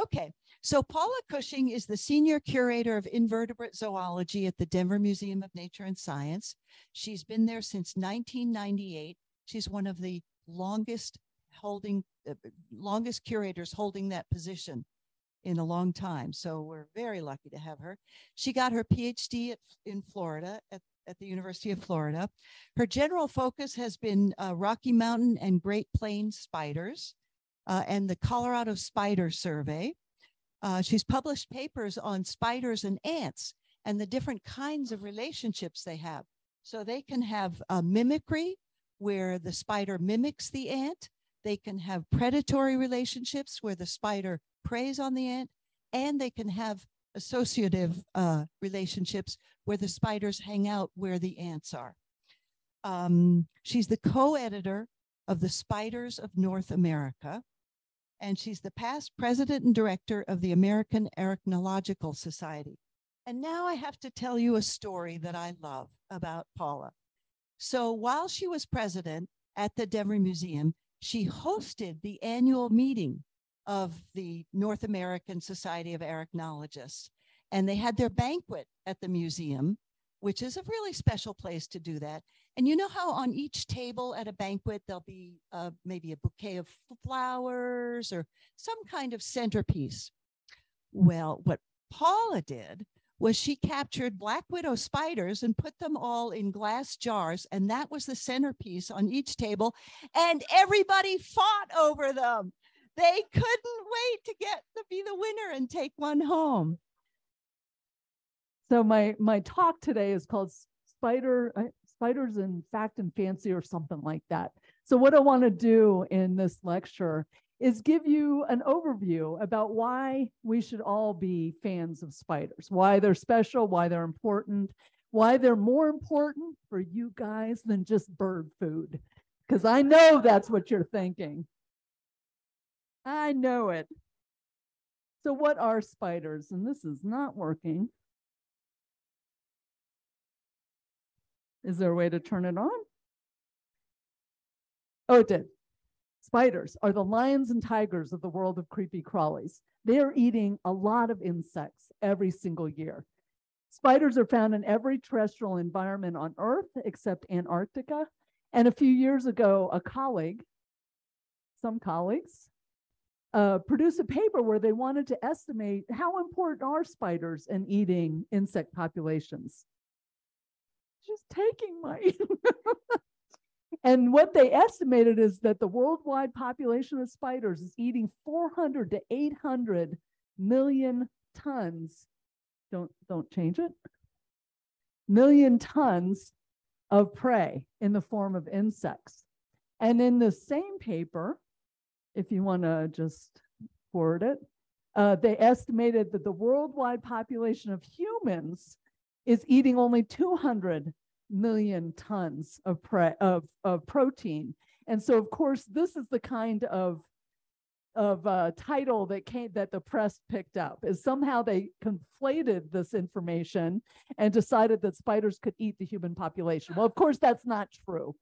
Okay, so Paula Cushing is the senior curator of invertebrate zoology at the Denver Museum of Nature and Science. She's been there since 1998. She's one of the longest holding, uh, longest curators holding that position in a long time. So we're very lucky to have her. She got her PhD at, in Florida at, at the University of Florida. Her general focus has been uh, Rocky Mountain and Great Plains spiders uh, and the Colorado Spider Survey. Uh, she's published papers on spiders and ants and the different kinds of relationships they have. So they can have mimicry, where the spider mimics the ant. They can have predatory relationships where the spider preys on the ant, and they can have associative uh, relationships where the spiders hang out where the ants are. Um, she's the co-editor of the Spiders of North America, and she's the past president and director of the American Arachnological Society. And now I have to tell you a story that I love about Paula. So while she was president at the Denver Museum, she hosted the annual meeting of the North American Society of Arachnologists. And they had their banquet at the museum, which is a really special place to do that. And you know how on each table at a banquet, there'll be uh, maybe a bouquet of flowers or some kind of centerpiece. Well, what Paula did was she captured black widow spiders and put them all in glass jars and that was the centerpiece on each table and everybody fought over them they couldn't wait to get to be the winner and take one home so my my talk today is called spider uh, spiders in fact and fancy or something like that so what i want to do in this lecture is give you an overview about why we should all be fans of spiders, why they're special, why they're important, why they're more important for you guys than just bird food. Because I know that's what you're thinking. I know it. So, what are spiders? And this is not working. Is there a way to turn it on? Oh, it did. Spiders are the lions and tigers of the world of creepy crawlies. They are eating a lot of insects every single year. Spiders are found in every terrestrial environment on Earth except Antarctica. And a few years ago, a colleague, some colleagues, uh, produced a paper where they wanted to estimate how important are spiders in eating insect populations. Just taking my And what they estimated is that the worldwide population of spiders is eating 400 to 800 million tons. Don't don't change it. Million tons of prey in the form of insects. And in the same paper, if you want to just forward it, uh, they estimated that the worldwide population of humans is eating only 200 million tons of, pre- of, of protein. And so, of course, this is the kind of of uh, title that came that the press picked up is somehow they conflated this information and decided that spiders could eat the human population. Well, of course, that's not true.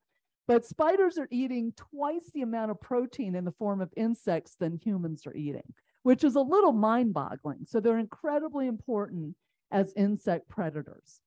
But spiders are eating twice the amount of protein in the form of insects than humans are eating, which is a little mind boggling. So they're incredibly important as insect predators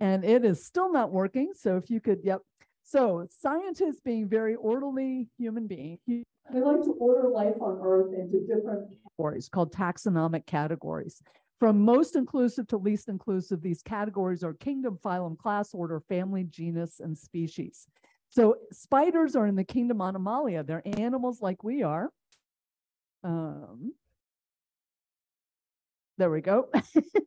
and it is still not working. So if you could, yep. So scientists being very orderly human beings, they like to order life on Earth into different categories called taxonomic categories. From most inclusive to least inclusive, these categories are kingdom, phylum, class, order, family, genus, and species. So spiders are in the kingdom Animalia. They're animals like we are. Um, there we go.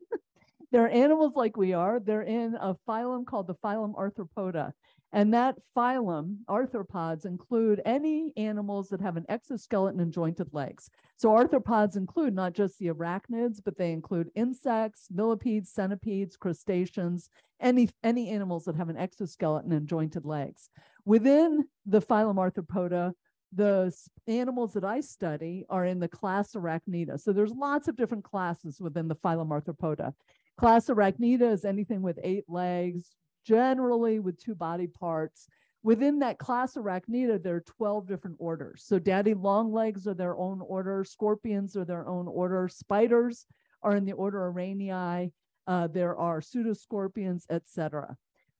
They're animals like we are. They're in a phylum called the phylum Arthropoda. And that phylum, arthropods, include any animals that have an exoskeleton and jointed legs. So arthropods include not just the arachnids, but they include insects, millipedes, centipedes, crustaceans, any, any animals that have an exoskeleton and jointed legs. Within the phylum Arthropoda, the animals that I study are in the class Arachnida. So there's lots of different classes within the phylum Arthropoda. Class Arachnida is anything with eight legs, generally with two body parts. Within that class Arachnida, there are 12 different orders. So daddy longlegs are their own order, scorpions are their own order, spiders are in the order Araneae, uh, there are pseudoscorpions, etc.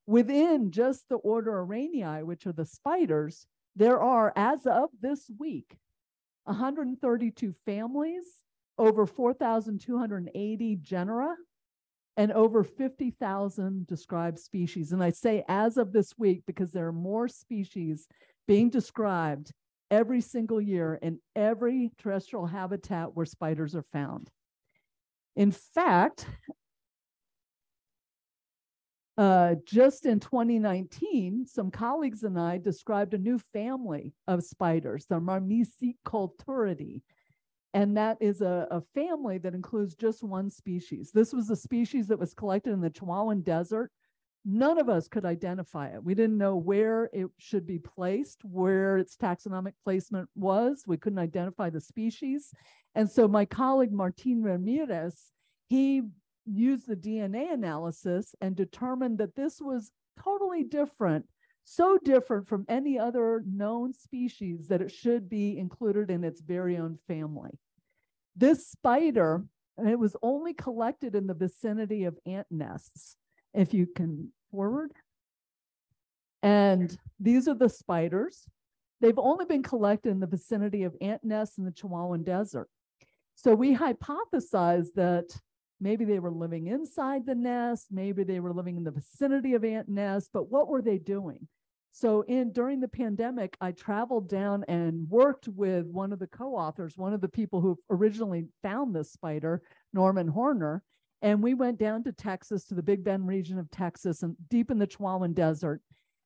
Within just the order Araneae, which are the spiders, there are, as of this week, 132 families, over 4,280 genera, and over 50,000 described species. And I say as of this week because there are more species being described every single year in every terrestrial habitat where spiders are found. In fact, uh, just in 2019, some colleagues and I described a new family of spiders, the Myrmecicultoridae. And that is a, a family that includes just one species. This was a species that was collected in the Chihuahuan Desert. None of us could identify it. We didn't know where it should be placed, where its taxonomic placement was. We couldn't identify the species. And so my colleague Martin Ramirez, he used the DNA analysis and determined that this was totally different so different from any other known species that it should be included in its very own family. This spider, and it was only collected in the vicinity of ant nests. If you can forward. And these are the spiders. They've only been collected in the vicinity of ant nests in the Chihuahuan Desert. So we hypothesized that maybe they were living inside the nest, maybe they were living in the vicinity of ant nests, but what were they doing? So in during the pandemic, I traveled down and worked with one of the co-authors, one of the people who originally found this spider, Norman Horner, and we went down to Texas to the Big Bend region of Texas and deep in the Chihuahuan Desert.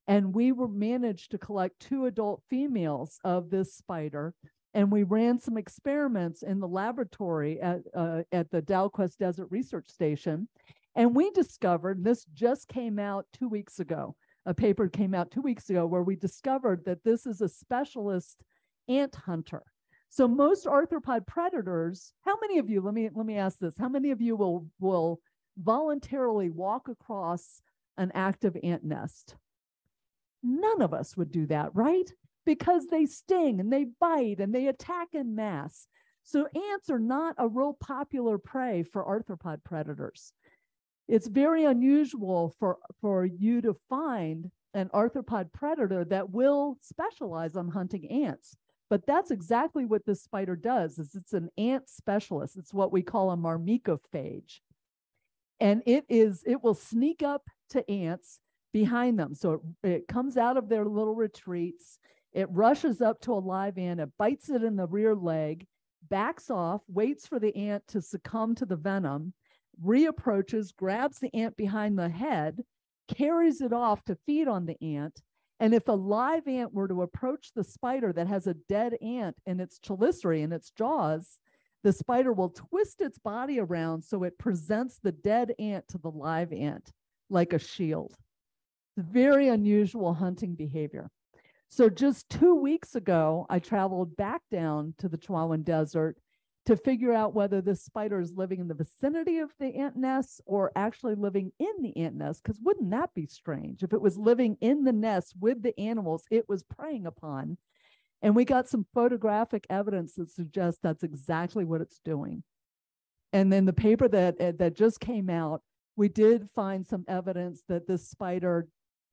And we were managed to collect two adult females of this spider. And we ran some experiments in the laboratory at, uh, at the Dalquest Desert Research Station. And we discovered this just came out two weeks ago a paper came out two weeks ago where we discovered that this is a specialist ant hunter. So most arthropod predators, how many of you, let me let me ask this, how many of you will will voluntarily walk across an active ant nest? None of us would do that, right? Because they sting and they bite and they attack in mass. So ants are not a real popular prey for arthropod predators it's very unusual for, for you to find an arthropod predator that will specialize on hunting ants. But that's exactly what this spider does is it's an ant specialist. It's what we call a myrmecophage. And it is, it will sneak up to ants behind them. So it, it comes out of their little retreats. It rushes up to a live ant, it bites it in the rear leg, backs off, waits for the ant to succumb to the venom, reapproaches, grabs the ant behind the head, carries it off to feed on the ant. And if a live ant were to approach the spider that has a dead ant in its chelicerae, in its jaws, the spider will twist its body around so it presents the dead ant to the live ant like a shield. Very unusual hunting behavior. So just two weeks ago, I traveled back down to the Chihuahuan Desert to figure out whether this spider is living in the vicinity of the ant nest or actually living in the ant nest. Because wouldn't that be strange? If it was living in the nest with the animals it was preying upon. And we got some photographic evidence that suggests that's exactly what it's doing. And then the paper that eh, that just came out, we did find some evidence that this spider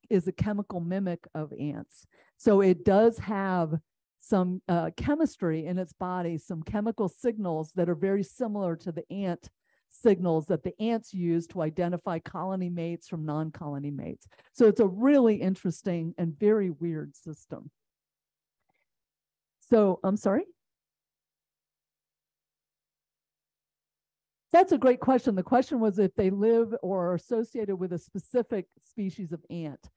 is a chemical mimic of ants. So it does have some uh, chemistry in its body, some chemical signals that are very similar to the ant signals that the ants use to identify colony mates from non-colony mates. So it's a really interesting and very weird system. So I'm sorry? That's a great question. The question was if they live or are associated with a specific species of ant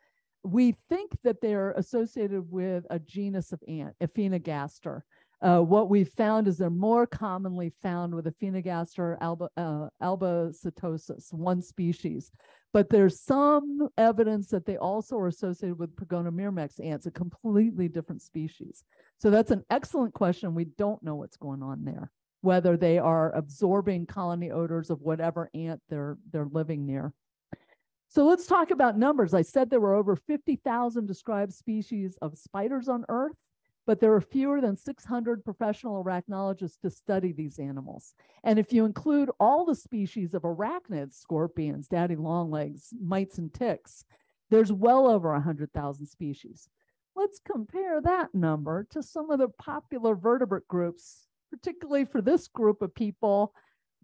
we think that they're associated with a genus of ant, Aphaenogaster. Uh, what we've found is they're more commonly found with Aphaenogaster alba, uh, one species. But there's some evidence that they also are associated with Pogonomyrmex ants, a completely different species. So that's an excellent question. We don't know what's going on there, whether they are absorbing colony odors of whatever ant they're, they're living near. So let's talk about numbers. I said there were over 50,000 described species of spiders on Earth, but there are fewer than 600 professional arachnologists to study these animals. And if you include all the species of arachnids, scorpions, daddy longlegs, mites, and ticks, there's well over 100,000 species. Let's compare that number to some of the popular vertebrate groups, particularly for this group of people,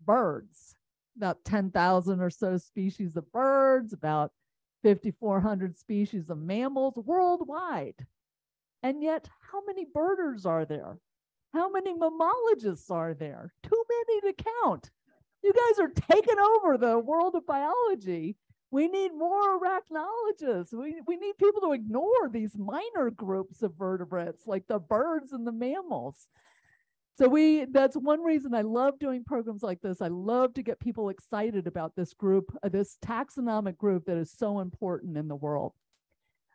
birds. About 10,000 or so species of birds, about 5,400 species of mammals worldwide. And yet, how many birders are there? How many mammalogists are there? Too many to count. You guys are taking over the world of biology we need more arachnologists. We, we need people to ignore these minor groups of vertebrates like the birds and the mammals. So we that's one reason I love doing programs like this. I love to get people excited about this group, uh, this taxonomic group that is so important in the world.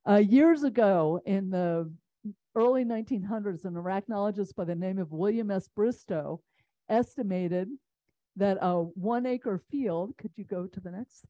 Uh, years ago, in the early 1900s, an arachnologist by the name of William S. Bristowe estimated that a one acre field, could you go to the next?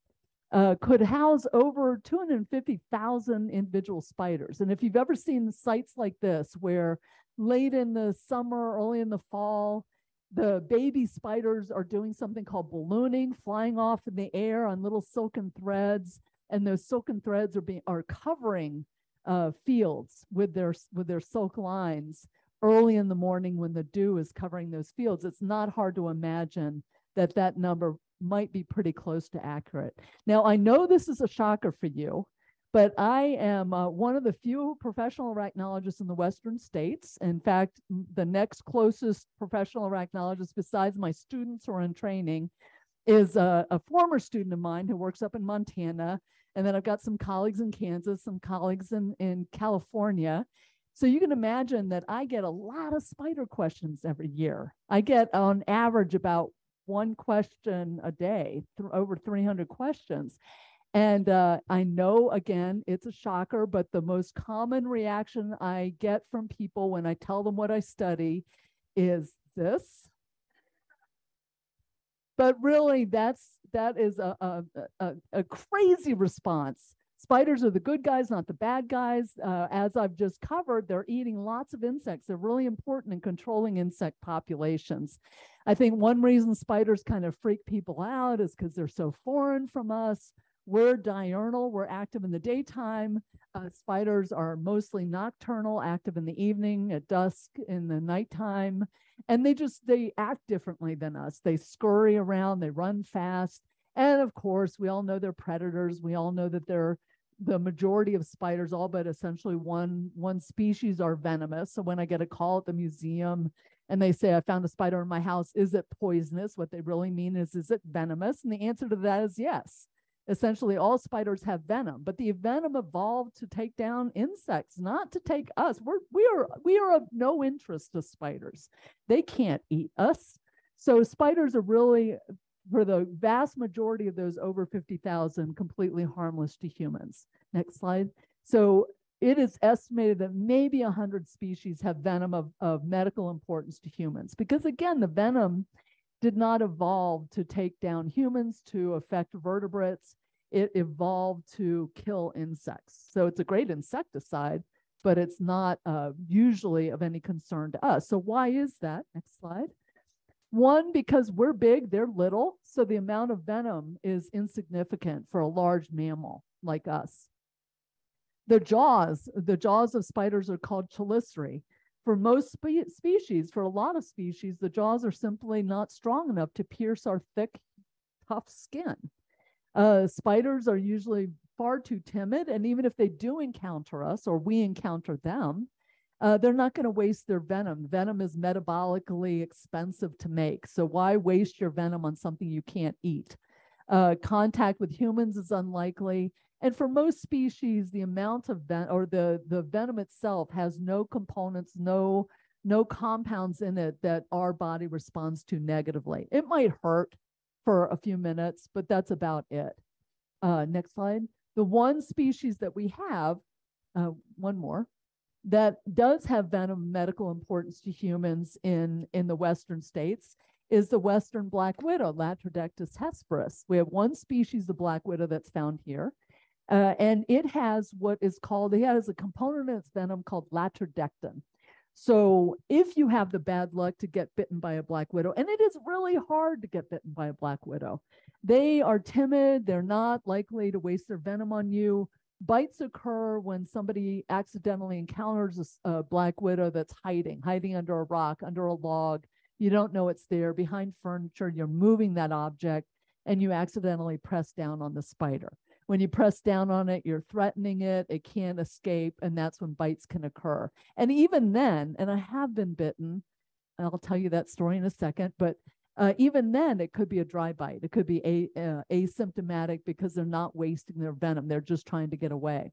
uh, could house over 250,000 individual spiders. And if you've ever seen sites like this, where late in the summer, early in the fall, the baby spiders are doing something called ballooning, flying off in the air on little silken threads, and those silken threads are being are covering uh, fields with their with their silk lines early in the morning when the dew is covering those fields. It's not hard to imagine that that number might be pretty close to accurate. Now, I know this is a shocker for you, but I am uh, one of the few professional arachnologists in the Western states. In fact, the next closest professional arachnologist, besides my students who are in training, is a, a former student of mine who works up in Montana. And then I've got some colleagues in Kansas, some colleagues in, in California. So you can imagine that I get a lot of spider questions every year. I get on average about one question a day, th- over 300 questions. And uh, I know, again, it's a shocker, but the most common reaction I get from people when I tell them what I study is this. But really, that's that is a, a, a, a crazy response. Spiders are the good guys, not the bad guys. Uh, as I've just covered, they're eating lots of insects. They're really important in controlling insect populations. I think one reason spiders kind of freak people out is because they're so foreign from us. We're diurnal, we're active in the daytime. Uh, spiders are mostly nocturnal, active in the evening, at dusk, in the nighttime. And they just, they act differently than us. They scurry around, they run fast. And of course, we all know they're predators. We all know that they're the majority of spiders, all but essentially one one species, are venomous. So when I get a call at the museum and they say, I found a spider in my house. Is it poisonous? What they really mean is, is it venomous? And the answer to that is yes. Essentially, all spiders have venom, but the venom evolved to take down insects, not to take us. We're we are we are of no interest to spiders. They can't eat us. So spiders are really, for the vast majority of those over 50,000, completely harmless to humans. Next slide. So it is estimated that maybe 100 species have venom of, of medical importance to humans because again the venom did not evolve to take down humans to affect vertebrates. It evolved to kill insects. So it's a great insecticide but it's not uh, usually of any concern to us. So why is that? Next slide. One because we're big they're little so the amount of venom is insignificant for a large mammal like us. The jaws, the jaws of spiders are called chelicerae. For most spe- species, for a lot of species, the jaws are simply not strong enough to pierce our thick, tough skin. Uh, spiders are usually far too timid, and even if they do encounter us or we encounter them, uh, they're not going to waste their venom. Venom is metabolically expensive to make. So, why waste your venom on something you can't eat? Uh, contact with humans is unlikely. And for most species, the amount of ven- or the, the venom itself has no components, no, no compounds in it that our body responds to negatively. It might hurt for a few minutes, but that's about it. Uh, next slide. The one species that we have, uh, one more, that does have venom medical importance to humans in, in the Western states is the western black widow, Latrodectus hesperus. We have one species of black widow that's found here. Uh, and it has what is called, it has a component in its venom called latrodectin. So if you have the bad luck to get bitten by a black widow, and it is really hard to get bitten by a black widow, they are timid, they're not likely to waste their venom on you. Bites occur when somebody accidentally encounters a, a black widow that's hiding, hiding under a rock, under a log. You don't know it's there, behind furniture, you're moving that object, and you accidentally press down on the spider. When you press down on it, you're threatening it, it can't escape, and that's when bites can occur. And even then, and I have been bitten, I'll tell you that story in a second, but uh, even then, it could be a dry bite. It could be a, uh, asymptomatic because they're not wasting their venom. They're just trying to get away.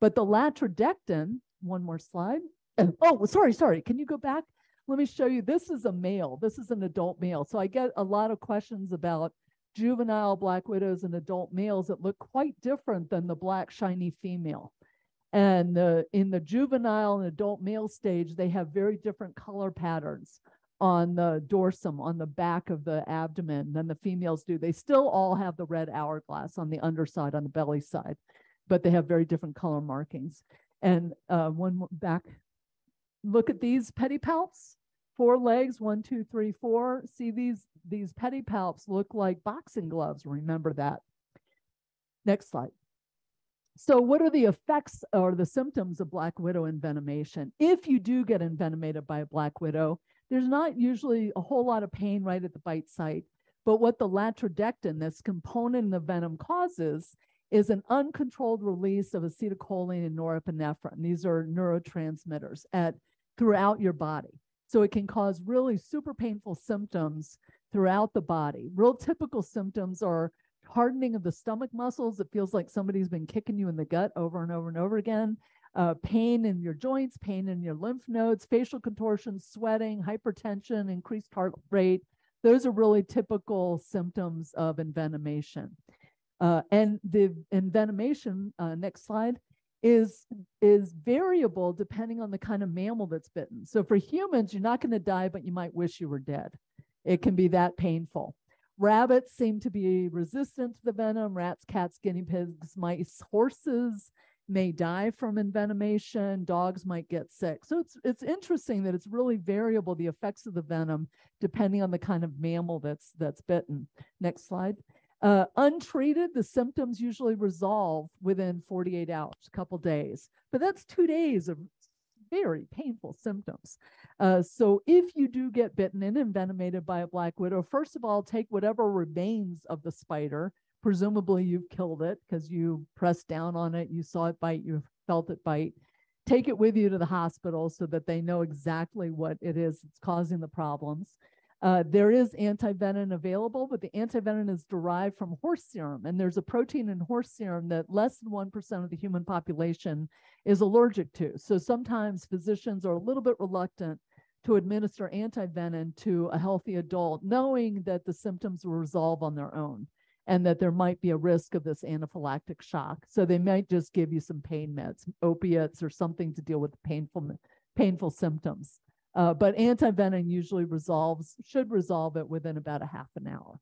But the latrodectin, one more slide. Oh, sorry, sorry. Can you go back? Let me show you. This is a male. This is an adult male. So I get a lot of questions about juvenile black widows and adult males that look quite different than the black shiny female. And the, in the juvenile and adult male stage, they have very different color patterns on the dorsum, on the back of the abdomen than the females do. They still all have the red hourglass on the underside, on the belly side, but they have very different color markings. And uh, one back, look at these pedipalps four legs, one, two, three, four. See these, these pedipalps look like boxing gloves. Remember that. Next slide. So what are the effects or the symptoms of black widow envenomation? If you do get envenomated by a black widow, there's not usually a whole lot of pain right at the bite site. But what the latrodectin, this component in the venom causes, is an uncontrolled release of acetylcholine and norepinephrine. These are neurotransmitters at throughout your body. So it can cause really super painful symptoms throughout the body. Real typical symptoms are hardening of the stomach muscles. It feels like somebody's been kicking you in the gut over and over and over again. Uh, pain in your joints, pain in your lymph nodes, facial contortions, sweating, hypertension, increased heart rate. Those are really typical symptoms of envenomation. Uh, and the envenomation, uh, next slide, is is variable depending on the kind of mammal that's bitten. So for humans, you're not going to die, but you might wish you were dead. It can be that painful. Rabbits seem to be resistant to the venom. Rats, cats, guinea pigs, mice, horses may die from envenomation. Dogs might get sick. So it's it's interesting that it's really variable the effects of the venom depending on the kind of mammal that's that's bitten. Next slide. Uh, untreated, the symptoms usually resolve within 48 hours, a couple days, but that's two days of very painful symptoms. Uh, so if you do get bitten and envenomated by a black widow, first of all, take whatever remains of the spider. Presumably you've killed it because you pressed down on it, you saw it bite, you felt it bite. Take it with you to the hospital so that they know exactly what it is that's causing the problems. Uh, there is antivenin available, but the antivenin is derived from horse serum. And there's a protein in horse serum that less than 1% of the human population is allergic to. So sometimes physicians are a little bit reluctant to administer antivenin to a healthy adult, knowing that the symptoms will resolve on their own and that there might be a risk of this anaphylactic shock. So they might just give you some pain meds, opiates, or something to deal with the painful, painful symptoms. Uh, but antivenin usually resolves, should resolve it within about a half an hour.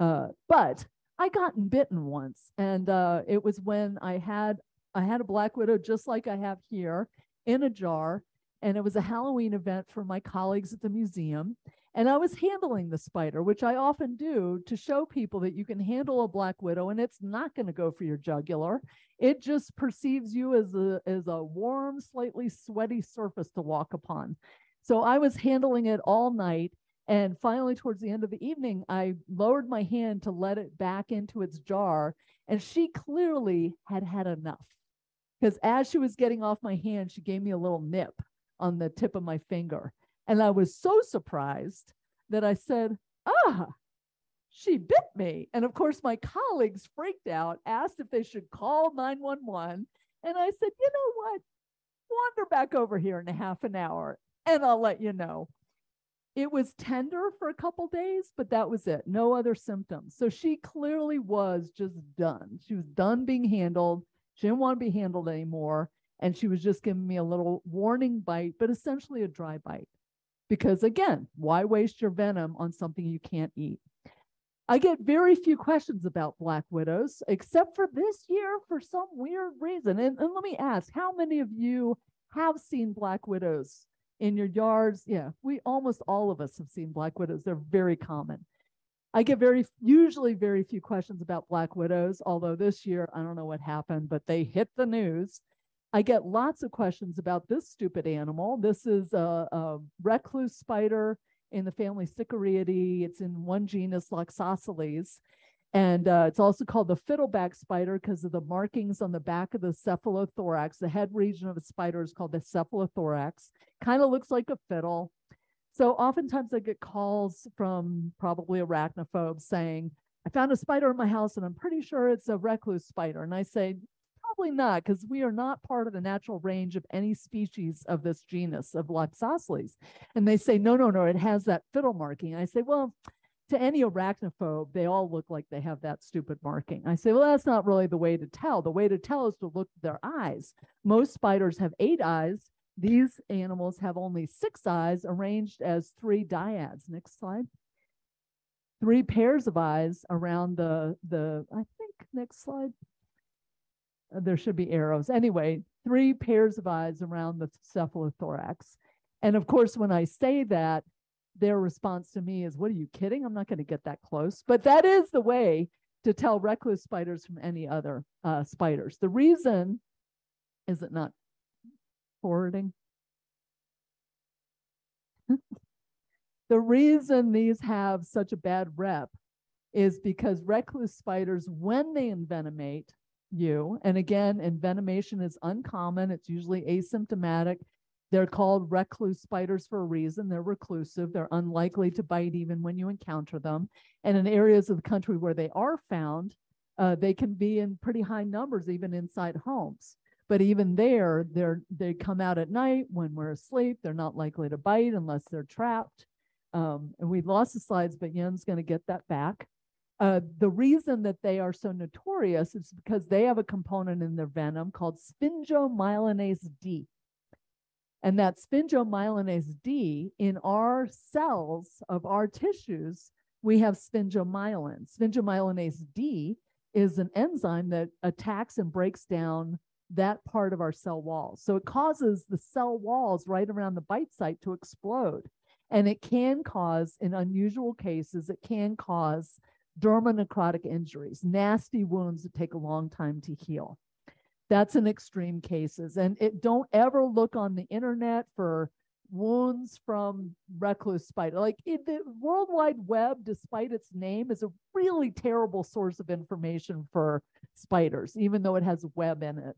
Uh, but I gotten bitten once, and uh, it was when I had I had a black widow just like I have here in a jar, and it was a Halloween event for my colleagues at the museum. And I was handling the spider, which I often do to show people that you can handle a black widow and it's not going to go for your jugular. It just perceives you as a, as a warm, slightly sweaty surface to walk upon. So I was handling it all night. And finally, towards the end of the evening, I lowered my hand to let it back into its jar. And she clearly had had enough because as she was getting off my hand, she gave me a little nip on the tip of my finger. And I was so surprised that I said, Ah, she bit me. And of course, my colleagues freaked out, asked if they should call 911. And I said, You know what? Wander back over here in a half an hour and I'll let you know. It was tender for a couple days, but that was it. No other symptoms. So she clearly was just done. She was done being handled. She didn't want to be handled anymore. And she was just giving me a little warning bite, but essentially a dry bite Because again, why waste your venom on something you can't eat? I get very few questions about black widows, except for this year for some weird reason. And, and let me ask, how many of you have seen black widows in your yards? Yeah, we almost all of us have seen black widows. They're very common. I get very usually very few questions about black widows, although this year I don't know what happened, but they hit the news. I get lots of questions about this stupid animal. This is a, a recluse spider in the family Sicariidae. It's in one genus, Loxosceles. And uh, it's also called the fiddleback spider because of the markings on the back of the cephalothorax. The head region of a spider is called the cephalothorax. Kind of looks like a fiddle. So oftentimes I get calls from probably arachnophobes saying, I found a spider in my house and I'm pretty sure it's a recluse spider. And I say, probably not, because we are not part of the natural range of any species of this genus of Loxosceles. And they say, no, no, no, it has that fiddle marking. I say, well, to any arachnophobe, they all look like they have that stupid marking. I say, well, that's not really the way to tell. The way to tell is to look at their eyes. Most spiders have eight eyes. These animals have only six eyes arranged as three dyads. Next slide. Three pairs of eyes around the, the I think, next slide. Uh, there should be arrows. Anyway, three pairs of eyes around the cephalothorax. And of course, when I say that, their response to me is, What are you kidding? I'm not going to get that close. But that is the way to tell recluse spiders from any other uh, spiders. The reason is it not forwarding? the reason these have such a bad rep is because recluse spiders, when they envenomate you, and again, envenomation is uncommon, it's usually asymptomatic, they're called recluse spiders for a reason. They're reclusive. They're unlikely to bite even when you encounter them. And in areas of the country where they are found, uh, they can be in pretty high numbers, even inside homes. But even there, they're they come out at night when we're asleep. They're not likely to bite unless they're trapped. Um, and we lost the slides, but Yen's going to get that back. Uh, the reason that they are so notorious is because they have a component in their venom called sphingomyelinase D. And that sphingomyelinase D in our cells of our tissues, we have sphingomyelin. Sphingomyelinase D is an enzyme that attacks and breaks down that part of our cell walls. So it causes the cell walls right around the bite site to explode. And it can cause, in unusual cases, it can cause dermonecrotic injuries, nasty wounds that take a long time to heal. That's in extreme cases. And it don't ever look on the internet for wounds from recluse spider. Like it, the World Wide Web, despite its name, is a really terrible source of information for spiders, even though it has a web in it.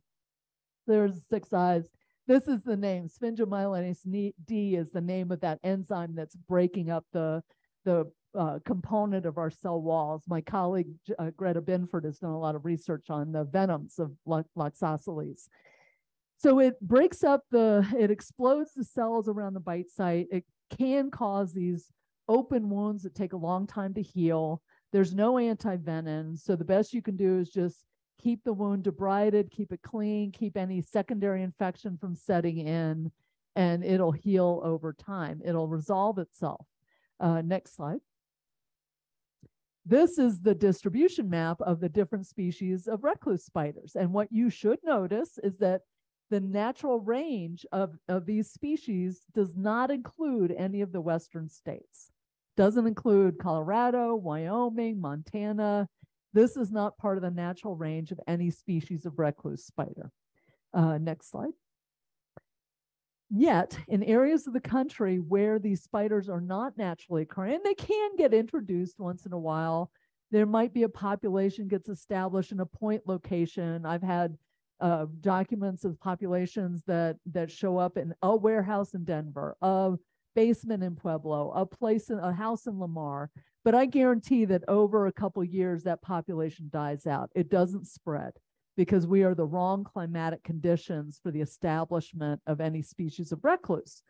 There's six eyes. This is the name. Sphingomyelinase D is the name of that enzyme that's breaking up the the uh, component of our cell walls. My colleague uh, Greta Binford has done a lot of research on the venoms of Loxosceles. So it breaks up the, it explodes the cells around the bite site. It can cause these open wounds that take a long time to heal. There's no anti-venom. So the best you can do is just keep the wound debrided, keep it clean, keep any secondary infection from setting in, and it'll heal over time. It'll resolve itself. Uh, next slide. This is the distribution map of the different species of recluse spiders. And what you should notice is that the natural range of, of these species does not include any of the Western states. Doesn't include Colorado, Wyoming, Montana. This is not part of the natural range of any species of recluse spider. Uh, next slide. Yet, in areas of the country where these spiders are not naturally occurring, and they can get introduced once in a while, there might be a population gets established in a point location. I've had uh, documents of populations that that show up in a warehouse in Denver, a basement in Pueblo, a place in a house in Lamar. But I guarantee that over a couple years, that population dies out. It doesn't spread because we are the wrong climatic conditions for the establishment of any species of recluse.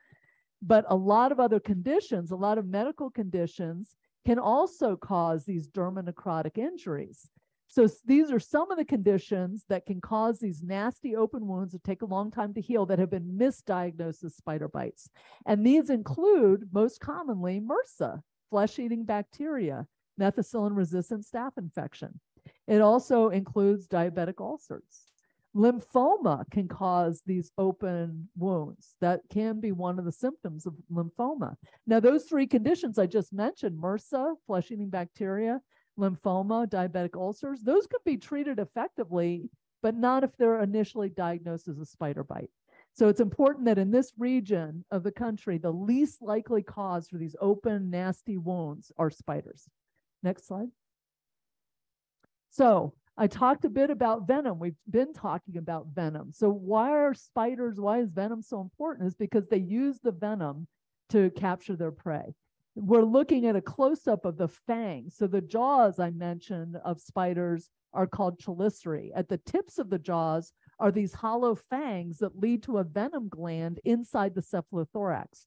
But a lot of other conditions, a lot of medical conditions can also cause these dermonecrotic injuries. So these are some of the conditions that can cause these nasty open wounds that take a long time to heal that have been misdiagnosed as spider bites. And these include most commonly MRSA, flesh-eating bacteria, methicillin-resistant staph infection. It also includes diabetic ulcers. Lymphoma can cause these open wounds. That can be one of the symptoms of lymphoma. Now, those three conditions I just mentioned MRSA, flesh eating bacteria, lymphoma, diabetic ulcers those can be treated effectively, but not if they're initially diagnosed as a spider bite. So it's important that in this region of the country, the least likely cause for these open, nasty wounds are spiders. Next slide. So I talked a bit about venom. We've been talking about venom. So why are spiders, why is venom so important? Is because they use the venom to capture their prey. We're looking at a close-up of the fangs. So the jaws I mentioned of spiders are called chelicerae. At the tips of the jaws are these hollow fangs that lead to a venom gland inside the cephalothorax.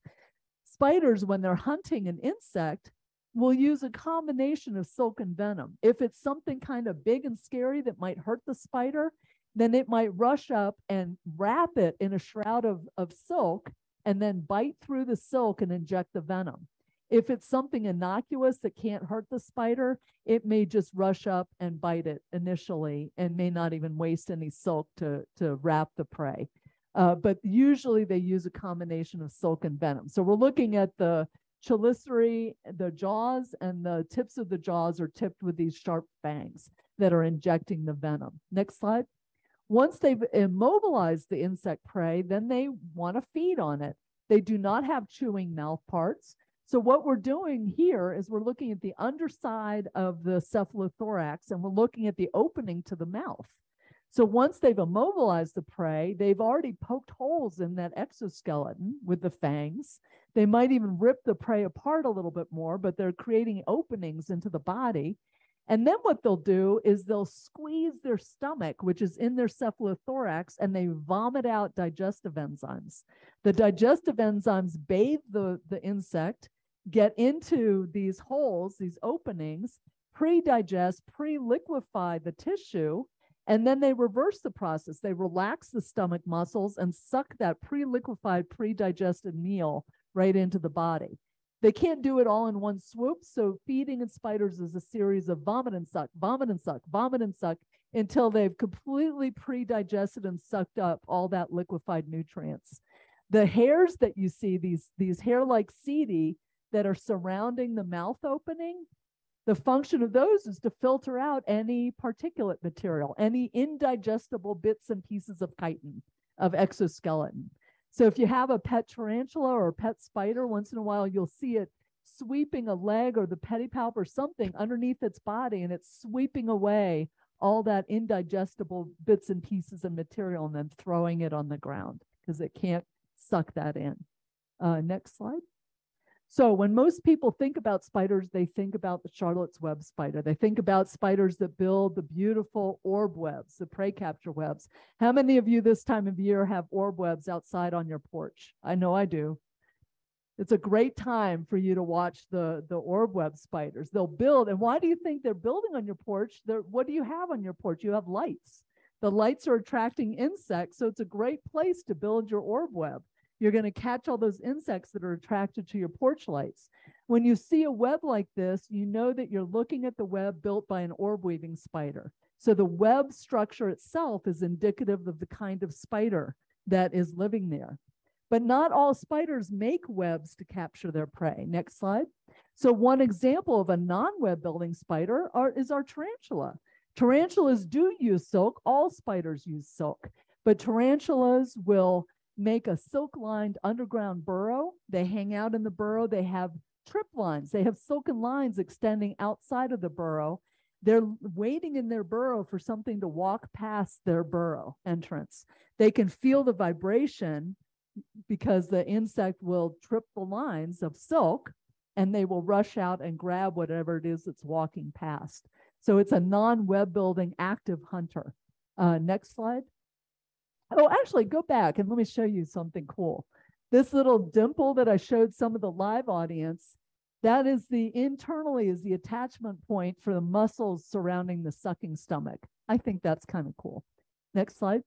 Spiders, when they're hunting an insect, will use a combination of silk and venom. If it's something kind of big and scary that might hurt the spider, then it might rush up and wrap it in a shroud of, of silk and then bite through the silk and inject the venom. If it's something innocuous that can't hurt the spider, it may just rush up and bite it initially and may not even waste any silk to, to wrap the prey. Uh, but usually they use a combination of silk and venom. So we're looking at the chelicerae, the jaws and the tips of the jaws are tipped with these sharp fangs that are injecting the venom. Next slide. Once they've immobilized the insect prey, then they want to feed on it. They do not have chewing mouth parts. So what we're doing here is we're looking at the underside of the cephalothorax and we're looking at the opening to the mouth. So once they've immobilized the prey, they've already poked holes in that exoskeleton with the fangs. They might even rip the prey apart a little bit more, but they're creating openings into the body. And then what they'll do is they'll squeeze their stomach, which is in their cephalothorax, and they vomit out digestive enzymes. The digestive enzymes bathe the, the insect, get into these holes, these openings, pre-digest, pre-liquefy the tissue, and then they reverse the process. They relax the stomach muscles and suck that pre-liquefied, pre-digested meal right into the body. They can't do it all in one swoop. So feeding in spiders is a series of vomit and suck, vomit and suck, vomit and suck until they've completely pre-digested and sucked up all that liquefied nutrients. The hairs that you see, these, these hair-like setae that are surrounding the mouth opening, the function of those is to filter out any particulate material, any indigestible bits and pieces of chitin, of exoskeleton. So if you have a pet tarantula or a pet spider, once in a while you'll see it sweeping a leg or the pedipalp or something underneath its body, and it's sweeping away all that indigestible bits and pieces of material and then throwing it on the ground because it can't suck that in. Uh, next slide. So when most people think about spiders, they think about the Charlotte's Web spider. They think about spiders that build the beautiful orb webs, the prey capture webs. How many of you this time of year have orb webs outside on your porch? I know I do. It's a great time for you to watch the, the orb web spiders. They'll build. And why do you think they're building on your porch? They're, what do you have on your porch? You have lights. The lights are attracting insects. So it's a great place to build your orb web. You're going to catch all those insects that are attracted to your porch lights. When you see a web like this, you know that you're looking at the web built by an orb weaving spider. So the web structure itself is indicative of the kind of spider that is living there. But not all spiders make webs to capture their prey. Next slide. So one example of a non-web building spider are, is our tarantula. Tarantulas do use silk. All spiders use silk, but tarantulas will make a silk lined underground burrow. They hang out in the burrow. They have trip lines. They have silken lines extending outside of the burrow. They're waiting in their burrow for something to walk past their burrow entrance. They can feel the vibration because the insect will trip the lines of silk and they will rush out and grab whatever it is that's walking past. So it's a non web building active hunter. Uh, next slide. Oh, actually, go back and let me show you something cool. This little dimple that I showed some of the live audience, That is the internally is the attachment point for the muscles surrounding the sucking stomach. I think that's kind of cool. Next slide.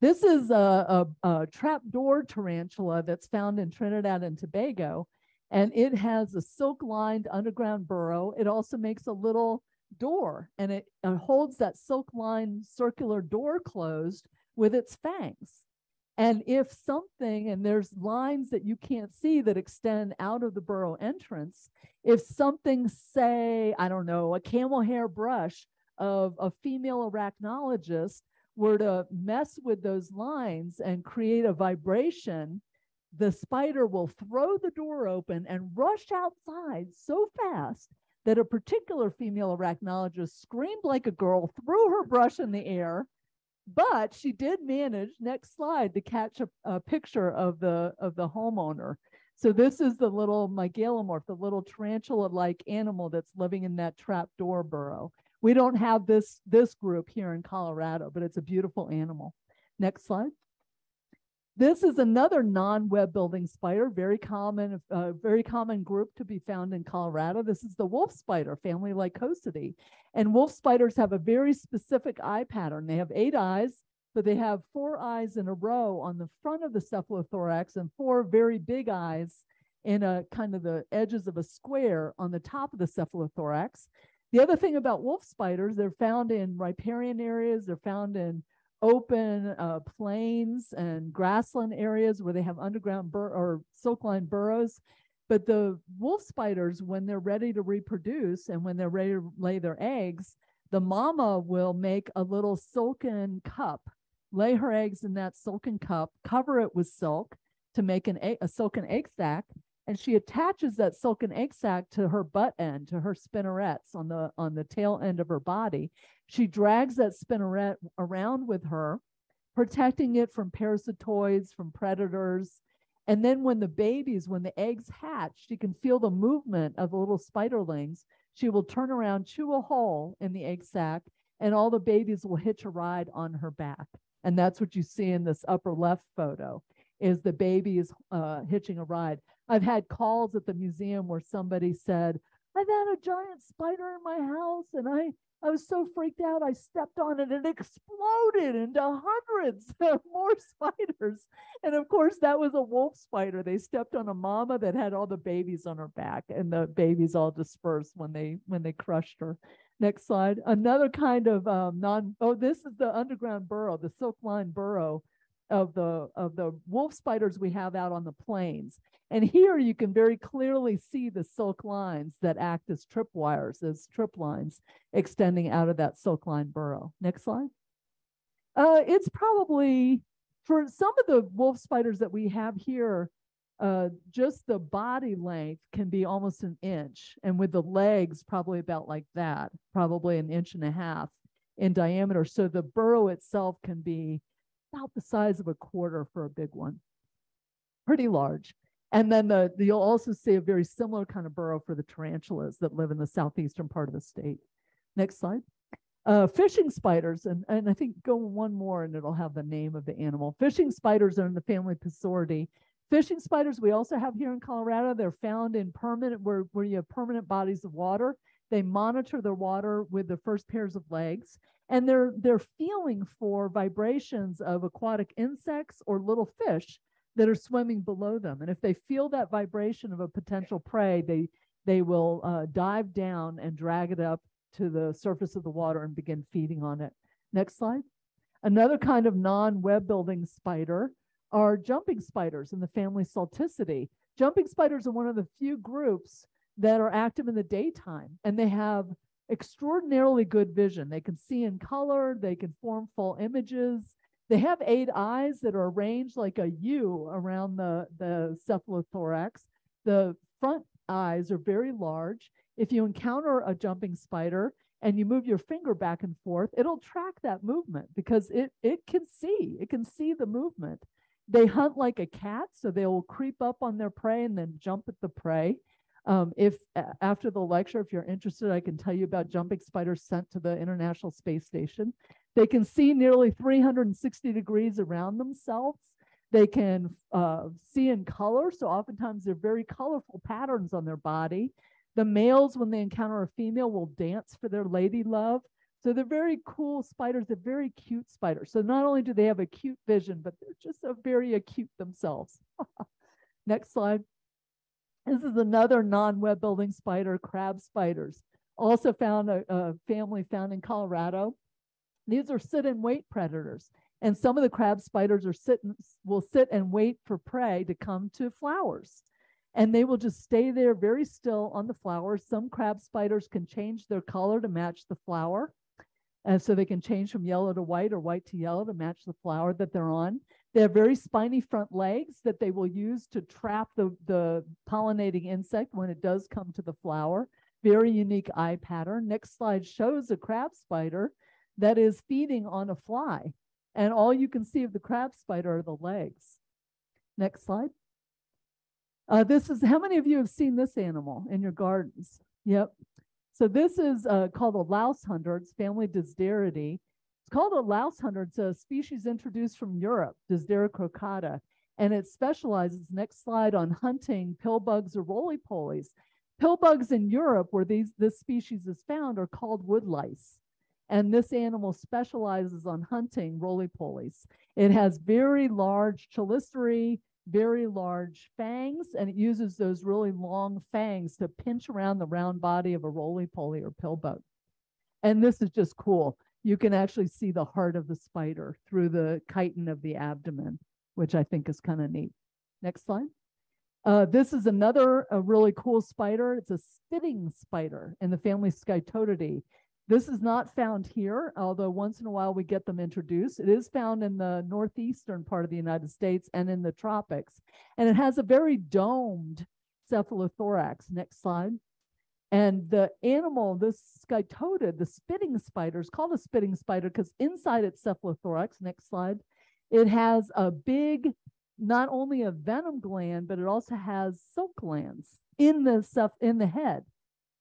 This is a, a, a trapdoor tarantula that's found in Trinidad and Tobago, and it has a silk lined underground burrow. It also makes a little door and it, it holds that silk lined circular door closed with its fangs. And if something, and there's lines that you can't see that extend out of the burrow entrance, if something, say, I don't know, a camel hair brush of a female arachnologist were to mess with those lines and create a vibration, the spider will throw the door open and rush outside so fast that a particular female arachnologist screamed like a girl, threw her brush in the air, but she did manage next slide to catch a, a picture of the of the homeowner. So this is the little mygalomorph the little tarantula like animal that's living in that trapdoor burrow. We don't have this this group here in colorado but it's a beautiful animal. Next slide this is another non-web building spider, very common, uh, very common group to be found in Colorado. This is the wolf spider, family Lycosidae. And wolf spiders have a very specific eye pattern. They have eight eyes, but they have four eyes in a row on the front of the cephalothorax and four very big eyes in a kind of the edges of a square on the top of the cephalothorax. The other thing about wolf spiders, they're found in riparian areas, they're found in open uh, plains and grassland areas where they have underground bur- or silkline burrows. But the wolf spiders, when they're ready to reproduce and when they're ready to lay their eggs, the mama will make a little silken cup, lay her eggs in that silken cup, cover it with silk to make an egg, a silken egg sac, and she attaches that silken egg sac to her butt end, to her spinnerets on the on the tail end of her body. She drags that spinneret around with her, protecting it from parasitoids, from predators. And then when the babies, when the eggs hatch, she can feel the movement of the little spiderlings. She will turn around, chew a hole in the egg sac, and all the babies will hitch a ride on her back. And that's what you see in this upper left photo is the baby is uh, hitching a ride. I've had calls at the museum where somebody said, I've had a giant spider in my house and I I was so freaked out. I stepped on it and it exploded into hundreds of more spiders. And of course, that was a wolf spider. They stepped on a mama that had all the babies on her back, and the babies all dispersed when they when they crushed her. Next slide. Another kind of um, non. Oh, this is the underground burrow, the silk line burrow of the of the wolf spiders we have out on the plains. And here you can very clearly see the silk lines that act as tripwires, as trip lines extending out of that silk line burrow. Next slide. Uh, it's probably for some of the wolf spiders that we have here, uh, just the body length can be almost an inch, and with the legs probably about like that, probably an inch and a half in diameter. So the burrow itself can be about the size of a quarter for a big one, pretty large. And then the, you'll also see a very similar kind of burrow for the tarantulas that live in the southeastern part of the state. Next slide. Uh, fishing spiders, and, and I think go one more and it'll have the name of the animal. Fishing spiders are in the family Pisauridae. Fishing spiders we also have here in Colorado. They're found in permanent, where, where you have permanent bodies of water. They monitor the water with the first pairs of legs and they're they're feeling for vibrations of aquatic insects or little fish that are swimming below them. And if they feel that vibration of a potential prey they they will uh, dive down and drag it up to the surface of the water and begin feeding on it. Next slide. Another kind of non-web building spider are jumping spiders in the family salticidae. Jumping spiders are one of the few groups that are active in the daytime and they have extraordinarily good vision. They can see in color, they can form full images. They have eight eyes that are arranged like a U around the, the cephalothorax. The front eyes are very large. If you encounter a jumping spider and you move your finger back and forth, it'll track that movement because it, it can see, it can see the movement. They hunt like a cat, so they will creep up on their prey and then jump at the prey. Um, if after the lecture, if you're interested, I can tell you about jumping spiders sent to the International Space Station. They can see nearly 360 degrees around themselves. They can uh, see in color. So oftentimes they're very colorful patterns on their body. The males, when they encounter a female, will dance for their lady love. So they're very cool spiders. They're very cute spiders. So not only do they have a cute vision, but they're just a very acute themselves. Next slide. This is another non-web building spider, crab spiders. Also found a, a family found in Colorado. These are sit and wait predators. And some of the crab spiders are sitting, will sit and wait for prey to come to flowers. And they will just stay there very still on the flowers. Some crab spiders can change their color to match the flower. And so they can change from yellow to white or white to yellow to match the flower that they're on. They have very spiny front legs that they will use to trap the, the pollinating insect when it does come to the flower. Very unique eye pattern. Next slide shows a crab spider that is feeding on a fly. And all you can see of the crab spider are the legs. Next slide. Uh, this is, how many of you have seen this animal in your gardens? Yep. So this is uh, called a louse hunter. It's family Dysderidae. Called a louse hunter. It's a species introduced from Europe, Dysdera crocata, and it specializes, next slide, on hunting pill bugs or roly-polies. Pill bugs in Europe, where these this species is found, are called wood lice. And this animal specializes on hunting roly-polies. It has very large chelicerae, very large fangs, and it uses those really long fangs to pinch around the round body of a roly-poly or pill bug. And this is just cool. You can actually see the heart of the spider through the chitin of the abdomen, which I think is kind of neat. Next slide. Uh, this is another a really cool spider. It's a spitting spider in the family Scytodidae. This is not found here, although once in a while we get them introduced. It is found in the northeastern part of the United States and in the tropics. And it has a very domed cephalothorax. Next slide. And the animal, this scytodid, the spitting spider, is called a spitting spider because inside its cephalothorax, next slide, it has a big, not only a venom gland, but it also has silk glands in the stuff in the head